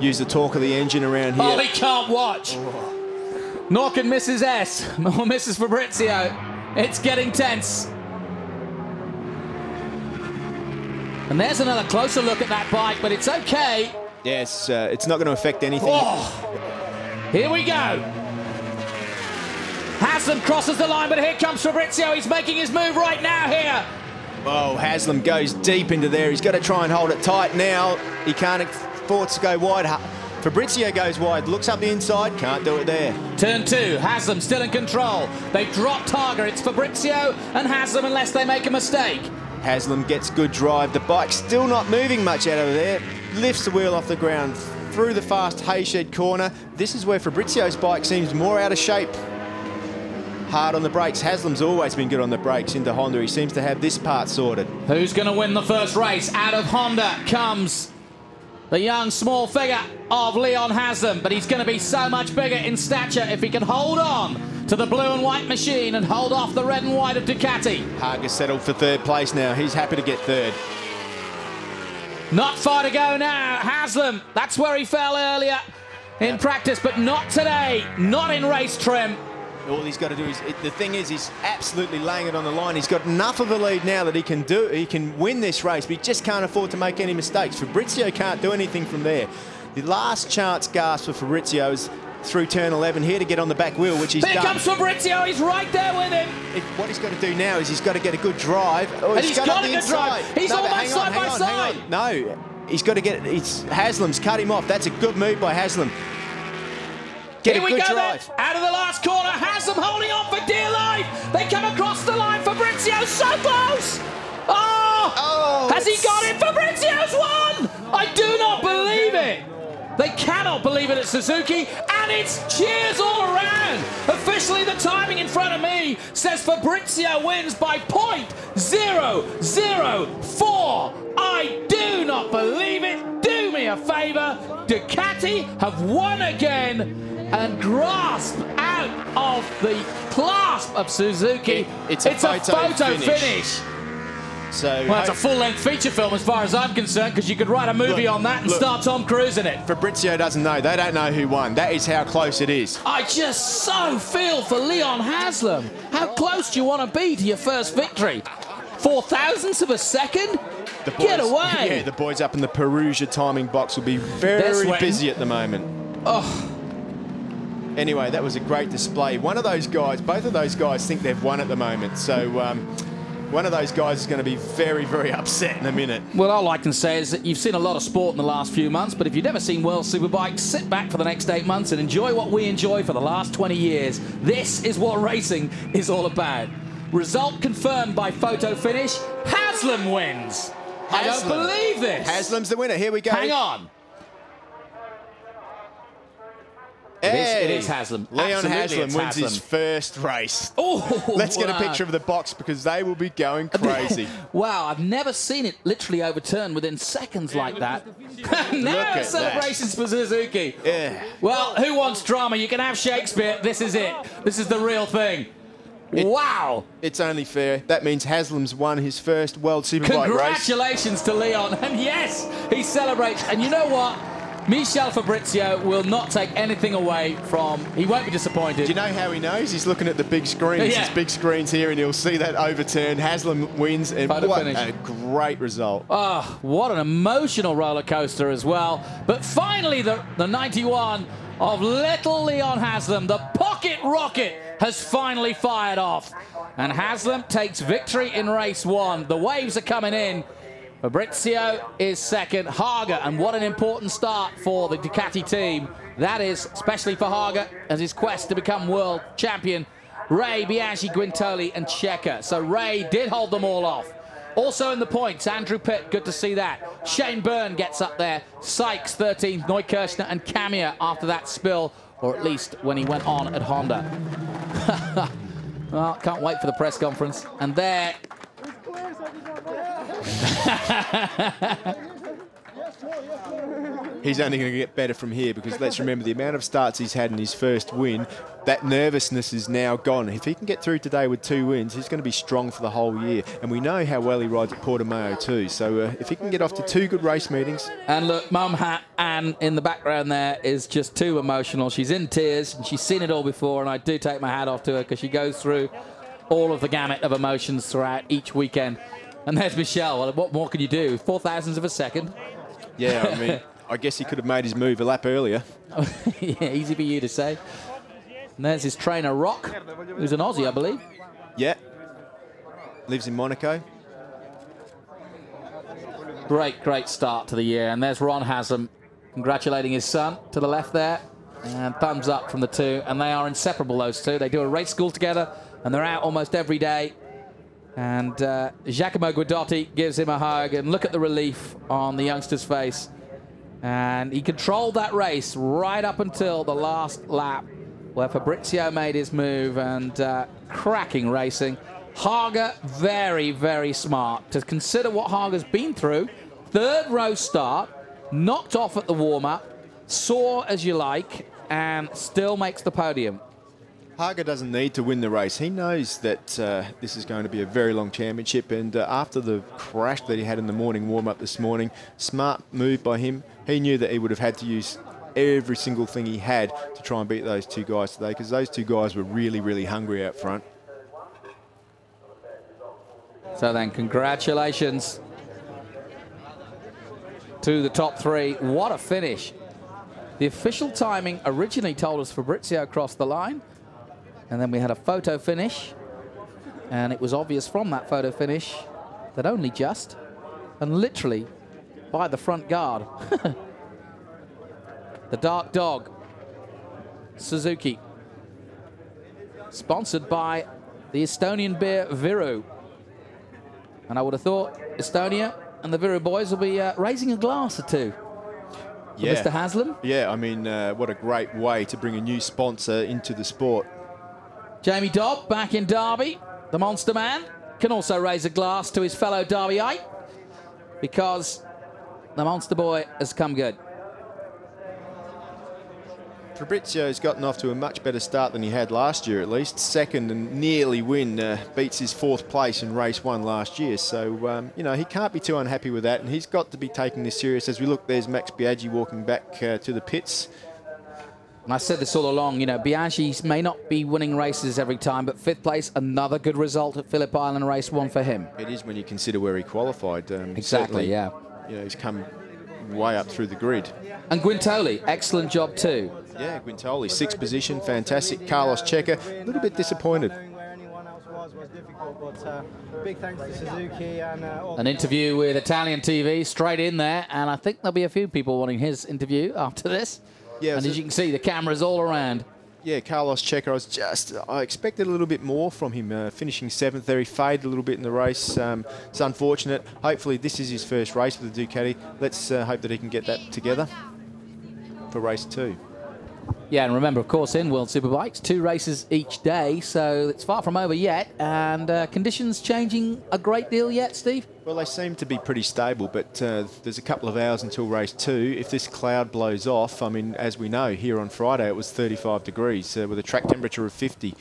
Use the torque of the engine around here. Oh, he can't watch. Can Mrs. S or Mrs. Fabrizio. It's getting tense. And there's another closer look at that bike, but it's okay. Yes, uh, it's not going to affect anything. Oh, here we go. Haslam crosses the line, but here comes Fabrizio. He's making his move right now here. Oh, Haslam goes deep into there. He's got to try and hold it tight now. He can't afford to go wide. Fabrizio goes wide, looks up the inside, can't do it there. Turn two, Haslam still in control. They drop Targa. It's Fabrizio and Haslam unless they make a mistake. Haslam gets good drive. The bike's still not moving much out of there. Lifts the wheel off the ground through the fast Hayshed corner. This is where Fabrizio's bike seems more out of shape. Hard on the brakes. Haslam's always been good on the brakes into Honda. He seems to have this part sorted. Who's going to win the first race? Out of Honda comes the young small figure of Leon Haslam, but he's going to be so much bigger in stature if he can hold on to the blue and white machine and hold off the red and white of Ducati. Haga settled for third place now. He's happy to get third. Not far to go now. Haslam, that's where he fell earlier in practice, but not today. Not in race trim. All he's got to do is it, the thing is he's absolutely laying it on the line. He's got enough of a lead now that he can do he can win this race, but he just can't afford to make any mistakes. Fabrizio can't do anything from there. The last chance gasp for Fabrizio is through turn 11 here to get on the back wheel, which he's Here done. comes Fabrizio. He's right there with him. It, what he's got to do now is he's got to get a good drive. Oh, And he's got got a good drive. He's no, almost on, side by on, side. No, he's got to get. It's Haslam's cut him off. That's a good move by Haslam. Get Here a we good go drive. then. Out of the last corner. has Haslam holding on for dear life. They come across the line. Fabrizio so close. Oh! Oh, Has he got it? Fabrizio's won! I do not believe it. They cannot believe it at Suzuki, and it's cheers all around. Officially, the timing in front of me says Fabrizio wins by point zero zero four. I do not believe it. Do me a favour. Ducati have won again and grasp out of the clasp of Suzuki. It- it's a photo finish. finish. So Well, it's a full-length feature film as far as I'm concerned, because you could write a movie Look, on that and look. start Tom Cruise in it. Fabrizio doesn't know. They don't know who won. That is how close it is. I just so feel for Leon Haslam. How close do you want to be to your first victory? Four thousandths of a second? The Get away! Yeah, the boys up in the Perugia timing box will be very busy at the moment. Oh, Anyway, that was a great display. One of those guys, both of those guys think they've won at the moment. So um, one of those guys is going to be very, very upset in a minute. well, all I can say is that you've seen a lot of sport in the last few months, but if you've never seen World Superbike, sit back for the next eight months and enjoy what we enjoy for the last 20 years. This is what racing is all about. Result confirmed by photo finish. Haslam wins. I don't believe this. Haslam's the winner. Here we go. Hang on. It is- it Hey! is Haslam. Leon Absolutely, Haslam it's wins his first race. Oh, Let's get a picture of the box because they will be going crazy. wow, I've never seen it literally overturned within seconds like that. now Look at celebrations for Suzuki. yeah. Well, who wants drama? You can have Shakespeare. This is it. This is the real thing. wow. It's only fair. That means Haslam's won his first World Superbike race. Congratulations to Leon. And yes, he celebrates. And you know what? Michel Fabrizio will not take anything away from. He won't be disappointed. Do you know how he knows? He's looking at the big screens. Yeah. There's big screens here, and he'll see that overturn. Haslam wins, and Photo what finish. a great result. Oh, what an emotional roller coaster as well. But finally, the, the 91 of little Leon Haslam, the pocket rocket, has finally fired off. And Haslam takes victory in race one. The waves are coming in. Fabrizio is second. Haga, and what an important start for the Ducati team. That is, especially for Haga, as his quest to become world champion. Rea, Biaggi, Guintoli, and Checa. So Rea did hold them all off. Also in the points, Andrew Pitt, good to see that. Shane Byrne gets up there. Sykes 13th, Neukirchner and Camier after that spill, or at least when he went on at Honda. well, can't wait for the press conference. And there... he's only going to get better from here because let's remember the amount of starts he's had in his first win. That nervousness is now gone. If he can get through today with two wins, he's going to be strong for the whole year. And we know how well he rides at Portimao too. So uh, if he can get off to two good race meetings. And look, Mum Hat Anne in the background there is just too emotional. She's in tears and she's seen it all before. And I do take my hat off to her because she goes through all of the gamut of emotions throughout each weekend. And there's Michel. Well, what more can you do? Four thousandths of a second. Yeah, I mean, I guess he could have made his move a lap earlier. yeah, easy for you to say. And there's his trainer, Rock, who's an Aussie, I believe. Yeah. Lives in Monaco. Great, great start to the year. And there's Ron Haslam congratulating his son to the left there. And thumbs up from the two. And they are inseparable, those two. They do a race school together, and they're out almost every day. And uh, Giacomo Guidotti gives him a hug. And look at the relief on the youngster's face. And he controlled that race right up until the last lap where Fabrizio made his move and uh, cracking racing. Haga, very, very smart to consider what Haga's been through. Third row start, knocked off at the warm-up, saw as you like, and still makes the podium. Haga doesn't need to win the race. He knows that uh, this is going to be a very long championship. And uh, after the crash that he had in the morning warm up this morning, smart move by him. He knew that he would have had to use every single thing he had to try and beat those two guys today because those two guys were really, really hungry out front. So then, congratulations to the top three. What a finish. The official timing originally told us Fabrizio crossed the line. And then we had a photo finish. And it was obvious from that photo finish that only just, and literally by the front guard, the Dark Dog, Suzuki, sponsored by the Estonian beer Viru. And I would have thought Estonia and the Viru boys will be uh, raising a glass or two. Yeah. Mr. Haslam. Yeah, I mean, uh, what a great way to bring a new sponsor into the sport. Jamie Dobb back in Derby, the Monster Man, can also raise a glass to his fellow Derbyite because the Monster Boy has come good. Fabrizio's gotten off to a much better start than he had last year, at least. Second and nearly win, uh, beats his fourth place in race one last year. So, um, you know, he can't be too unhappy with that. And he's got to be taking this serious. As we look, there's Max Biaggi walking back uh, to the pits. And I said this all along, you know, Biaggi may not be winning races every time, but fifth place, another good result at Phillip Island race one for him. It is when you consider where he qualified. Um, exactly, yeah. You know, he's come way up through the grid. And Guintoli, excellent job too. Yeah, Guintoli, sixth position, fantastic. Carlos Checa, a little bit disappointed. But, uh, big thanks to Suzuki and uh, An interview with Italian TV straight in there, and I think there'll be a few people wanting his interview after this. Yeah, and as you can see, the cameras all around. Yeah, Carlos Checa, I was just, I expected a little bit more from him, uh, finishing seventh there. He faded a little bit in the race. Um, it's unfortunate. Hopefully this is his first race with the Ducati. Let's uh, hope that he can get that together for race two. Yeah, and remember, of course, in World Superbikes, two races each day, so it's far from over yet. And uh, conditions changing a great deal yet, Steve? Well, they seem to be pretty stable, but uh, there's a couple of hours until race two. If this cloud blows off, I mean, as we know, here on Friday it was 35 degrees uh, with a track temperature of 50.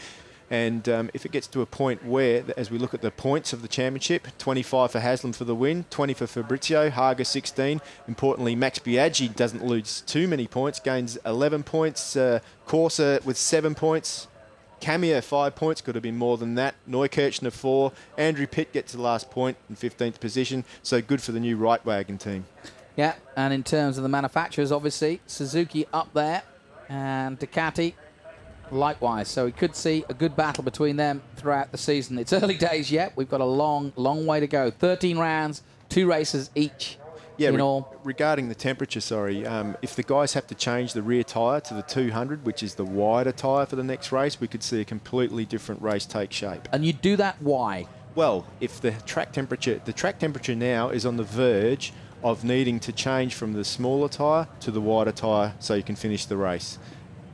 And um, if it gets to a point where, as we look at the points of the championship, 25 for Haslam for the win, 20 for Fabrizio, Haga 16. Importantly, Max Biaggi doesn't lose too many points, gains 11 points. Uh, Corser with seven points. Camier, five points, could have been more than that. Neukirchner, four. Andrew Pitt gets the last point in 15th position, so good for the new Reitwagen team. Yeah, and in terms of the manufacturers, obviously, Suzuki up there and Ducati likewise. So we could see a good battle between them throughout the season. It's early days yet. We've got a long, long way to go. 13 rounds, two races each. Yeah, re regarding the temperature, sorry, um, if the guys have to change the rear tyre to the 200, which is the wider tyre for the next race, we could see a completely different race take shape. And you do that why? well, if the track temperature, the track temperature now is on the verge of needing to change from the smaller tyre to the wider tyre so you can finish the race.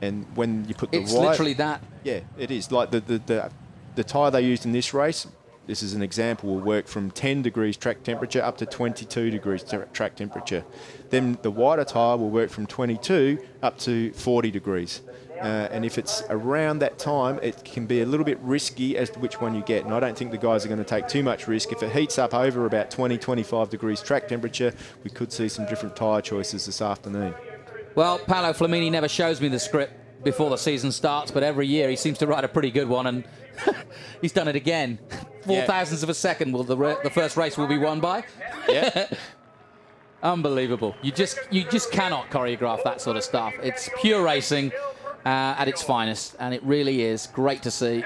And when you put the It's literally that. yeah, it is like the the, the the tyre they used in this race. This is an example. Will work from 10 degrees track temperature up to 22 degrees tra- track temperature. Then the wider tyre will work from 22 up to 40 degrees. Uh, and if it's around that time, it can be a little bit risky as to which one you get. And I don't think the guys are going to take too much risk. If it heats up over about 20, 25 degrees track temperature, we could see some different tyre choices this afternoon. Well, Paolo Flammini never shows me the script before the season starts, but every year he seems to write a pretty good one, and he's done it again. Four Yeah. thousandths of a second will the, the first race will be won by. Yeah. Unbelievable. You just you just cannot choreograph that sort of stuff. It's pure racing uh, at its finest, and it really is great to see.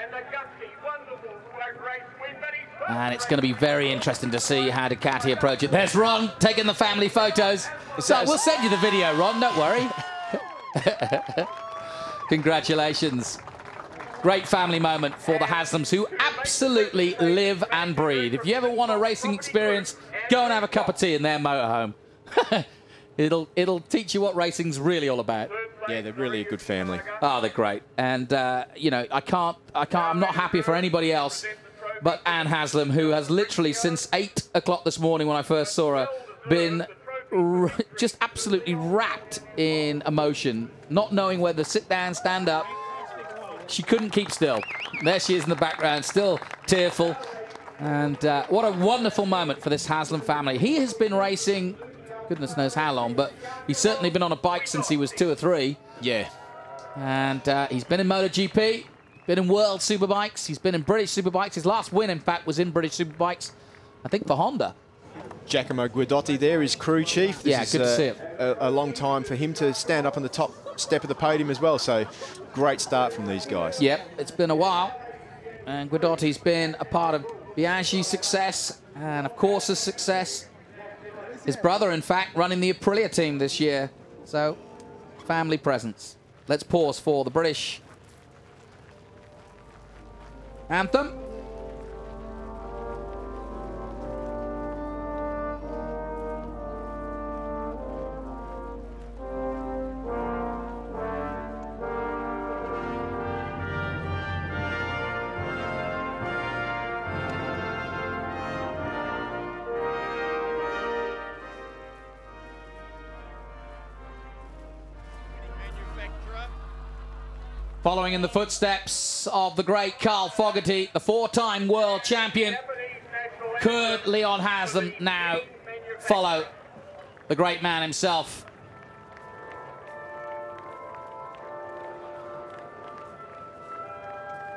And it's going to be very interesting to see how Ducati approach it. There's Ron taking the family photos. So we'll send you the video, Ron. Don't worry. Congratulations. Great family moment for the Haslams, who absolutely live and breathe. If you ever want a racing experience, go and have a cup of tea in their motorhome. it'll it'll teach you what racing's really all about. yeah, they're really a good family. Oh, they're great, and uh, you know I can't I can't I'm not happy for anybody else, but Anne Haslam, who has literally since eight o'clock this morning when I first saw her, been just absolutely wrapped in emotion, not knowing whether to sit down, stand up. She couldn't keep still. There she is in the background, still tearful. And uh, what a wonderful moment for this Haslam family. He has been racing, goodness knows how long, but he's certainly been on a bike since he was two or three. Yeah. And uh, he's been in MotoGP, been in World Superbikes, he's been in British Superbikes. His last win, in fact, was in British Superbikes, I think for Honda. Giacomo Guidotti there is crew chief. This Yeah, is, good to uh, see it. A, a long time for him to stand up on the top step of the podium as well. So great start from these guys. Yep, it's been a while. And Guidotti's been a part of Biaggi's success and, of course, his success. His brother, in fact, running the Aprilia team this year. So, family presence. Let's pause for the British anthem. Following in the footsteps of the great Carl Fogarty, the four-time world champion, could Leon Haslam now follow the great man himself?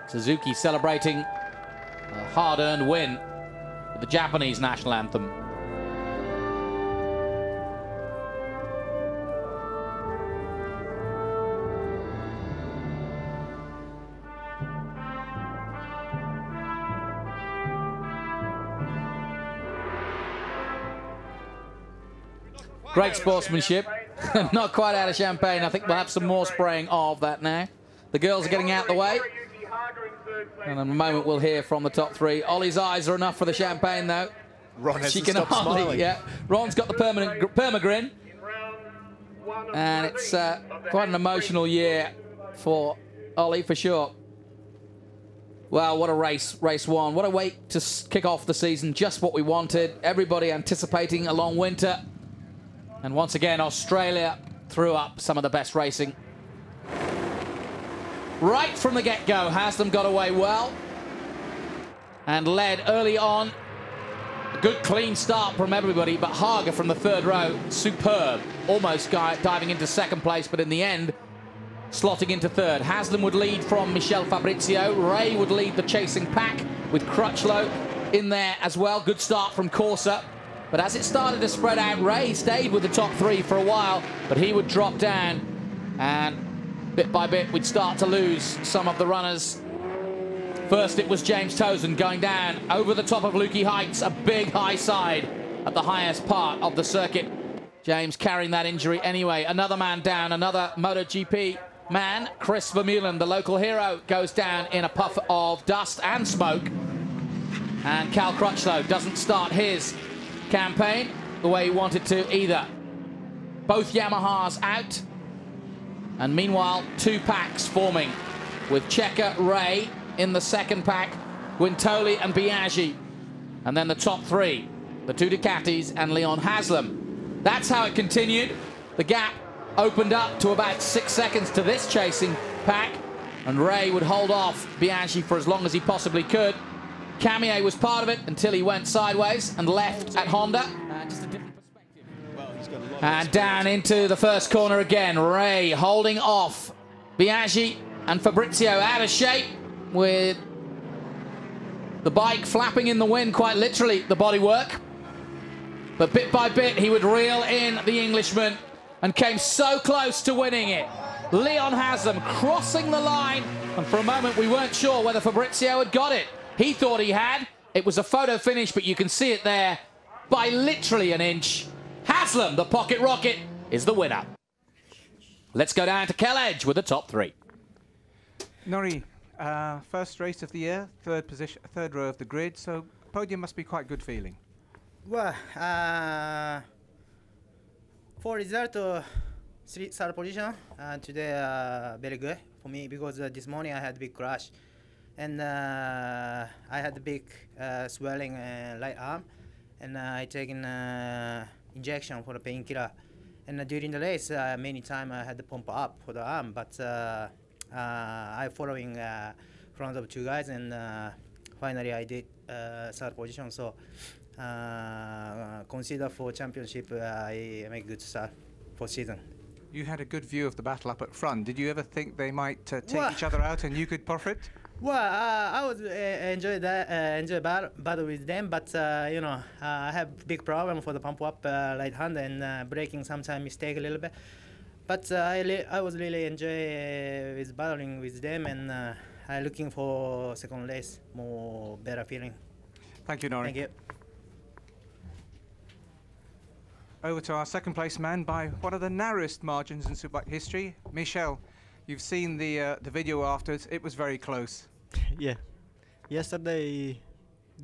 Suzuki celebrating a hard-earned win with the Japanese national anthem. Great sportsmanship. Not quite out of champagne. I think we'll have some more spraying of that now. The girls are getting out the way. And in a moment we'll hear from the top three. Ollie's eyes are enough for the champagne though. Ron She hasn't can hardly, smiling. yeah. Ron's got the permanent gr- permagrin. And it's uh, quite an emotional year for Ollie for sure. Well, what a race, race one. What a way to kick off the season. Just what we wanted. Everybody anticipating a long winter. And once again, Australia threw up some of the best racing. Right from the get-go, Haslam got away well. And led early on. A good clean start from everybody, but Haga from the third row, superb. Almost diving into second place, but in the end, slotting into third. Haslam would lead from Michel Fabrizio. Rea would lead the chasing pack with Crutchlow in there as well. Good start from Corser. But as it started to spread out, Rea stayed with the top three for a while, but he would drop down. And bit by bit, we'd start to lose some of the runners. First, it was James Toseland going down over the top of Lukey Heights, a big high side at the highest part of the circuit. James carrying that injury anyway. Another man down, another MotoGP man, Chris Vermeulen, the local hero, goes down in a puff of dust and smoke. And Cal Crutchlow doesn't start his campaign the way he wanted to either. Both Yamahas out. And meanwhile, two packs forming with Checa Rea in the second pack, Guintoli and Biaggi. And then the top three, the two Ducatis and Leon Haslam. That's how it continued. The gap opened up to about six seconds to this chasing pack. And Rea would hold off Biaggi for as long as he possibly could. Camier was part of it until he went sideways and left at Honda. And down into the first corner again. Rea holding off Biaggi and Fabrizio out of shape with the bike flapping in the wind, quite literally, the bodywork. But bit by bit, he would reel in the Englishman and came so close to winning it. Leon Haslam crossing the line, and for a moment we weren't sure whether Fabrizio had got it. He thought he had. It was a photo finish, but you can see it there by literally an inch. Haslam, the pocket rocket, is the winner. Let's go down to Kel Edge with the top three. Nori, uh, first race of the year, third position, third row of the grid, so podium must be quite good feeling. Well, uh, for result, uh, three, third position uh, today uh, very good for me because uh, this morning I had a big crash and uh, I had a big uh, swelling uh, right arm and I taken uh, injection for the painkiller and uh, during the race uh, many time I had to pump up for the arm but uh, uh, I following uh, front of two guys and uh, finally I did uh, third position so uh, consider for championship uh, I make good start for season. You had a good view of the battle up at front. Did you ever think they might uh, take Well- each other out and you could profit? Well, uh, I was uh, enjoy that uh, enjoy battle, battle with them, but uh, you know uh, I have big problem for the pump up uh, right hand and uh, breaking sometimes mistake a little bit. But uh, I li- I was really enjoy uh, with battling with them and uh, I looking for second race more better feeling. Thank you, Nori. Thank you. Over to our second place man by one of the narrowest margins in Superbike history, Michel. You've seen the uh, the video afterwards. It was very close. Yeah. Yesterday,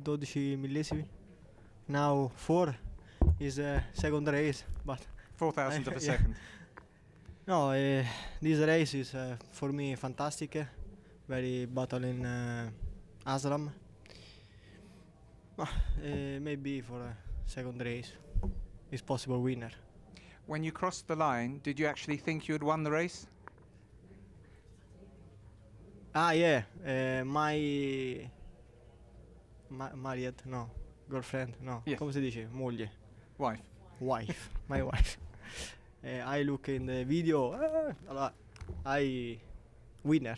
12 millesimi. Now 4 is a second race, but Four thousandth of a Yeah. second. no, uh, this race is uh, for me fantastic. uh, Very battling uh, Aslam. Uh, maybe for a second race is possible winner. When you crossed the line, did you actually think you had won the race? Ah yeah, uh, my ma- married no girlfriend no Yes. come si dice moglie Wife. wife, my wife. Uh, I look in the video, uh, I winner,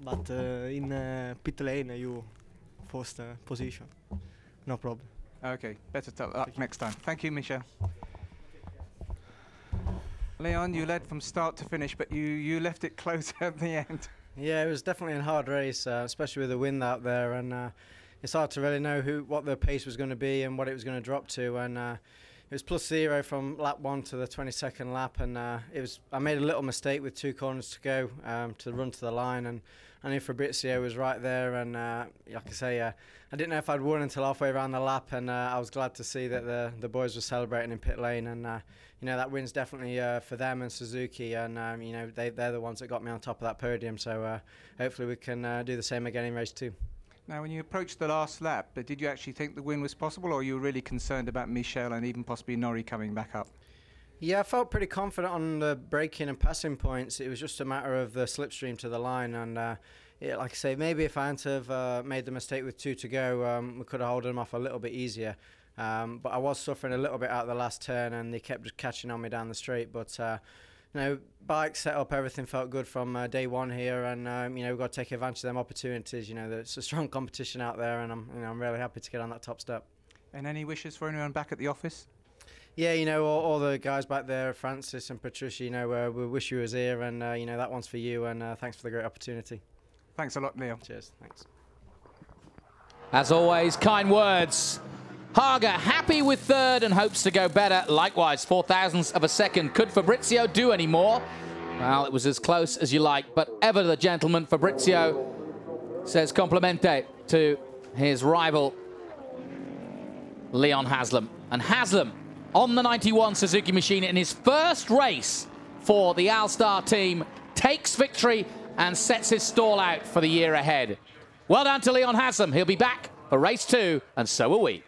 but uh, in uh, pit lane you first uh, position, no problem. Okay, better tell luck next time. Thank you, Michel. Leon, you led from start to finish, but you, you left it close at the end. Yeah, it was definitely a hard race, uh, especially with the wind out there, and uh, it's hard to really know who what the pace was going to be and what it was going to drop to. And uh, it was plus zero from lap one to the 22nd lap, and uh, it was I made a little mistake with two corners to go um, to run to the line, and I knew Fabrizio was right there, and uh, like I say, uh, I didn't know if I'd won until halfway around the lap, and uh, I was glad to see that the the boys were celebrating in pit lane, and uh, you know that win's definitely uh, for them and Suzuki, and um, you know they they're the ones that got me on top of that podium. So uh, hopefully we can do the same again in race two. Now, when you approached the last lap, did you actually think the win was possible, or were you really concerned about Michel and even possibly Nori coming back up? Yeah, I felt pretty confident on the braking and passing points. It was just a matter of the slipstream to the line, and uh, yeah, like I say, maybe if I hadn't have uh, made the mistake with two to go, um, we could have held them off a little bit easier. Um, but I was suffering a little bit out of the last turn, and they kept just catching on me down the straight. But uh, you know, bike setup, everything felt good from uh, day one here, and um, you know we've got to take advantage of them opportunities. You know, there's a strong competition out there, and I'm you know I'm really happy to get on that top step. And any wishes for anyone back at the office? Yeah, you know, all, all the guys back there, Francis and Patricia, you know, uh, we wish you was here, and, uh, you know, that one's for you, and uh, thanks for the great opportunity. Thanks a lot, Neil. Cheers, thanks. As always, kind words. Haga happy with third and hopes to go better. Likewise, four thousandths of a second. Could Fabrizio do any more? Well, it was as close as you like, but ever the gentleman, Fabrizio says complimente to his rival, Leon Haslam. And Haslam on the 91 Suzuki machine in his first race for the Alstar team takes victory and sets his stall out for the year ahead. Well done to Leon Haslam. He'll be back for race two, and so will we.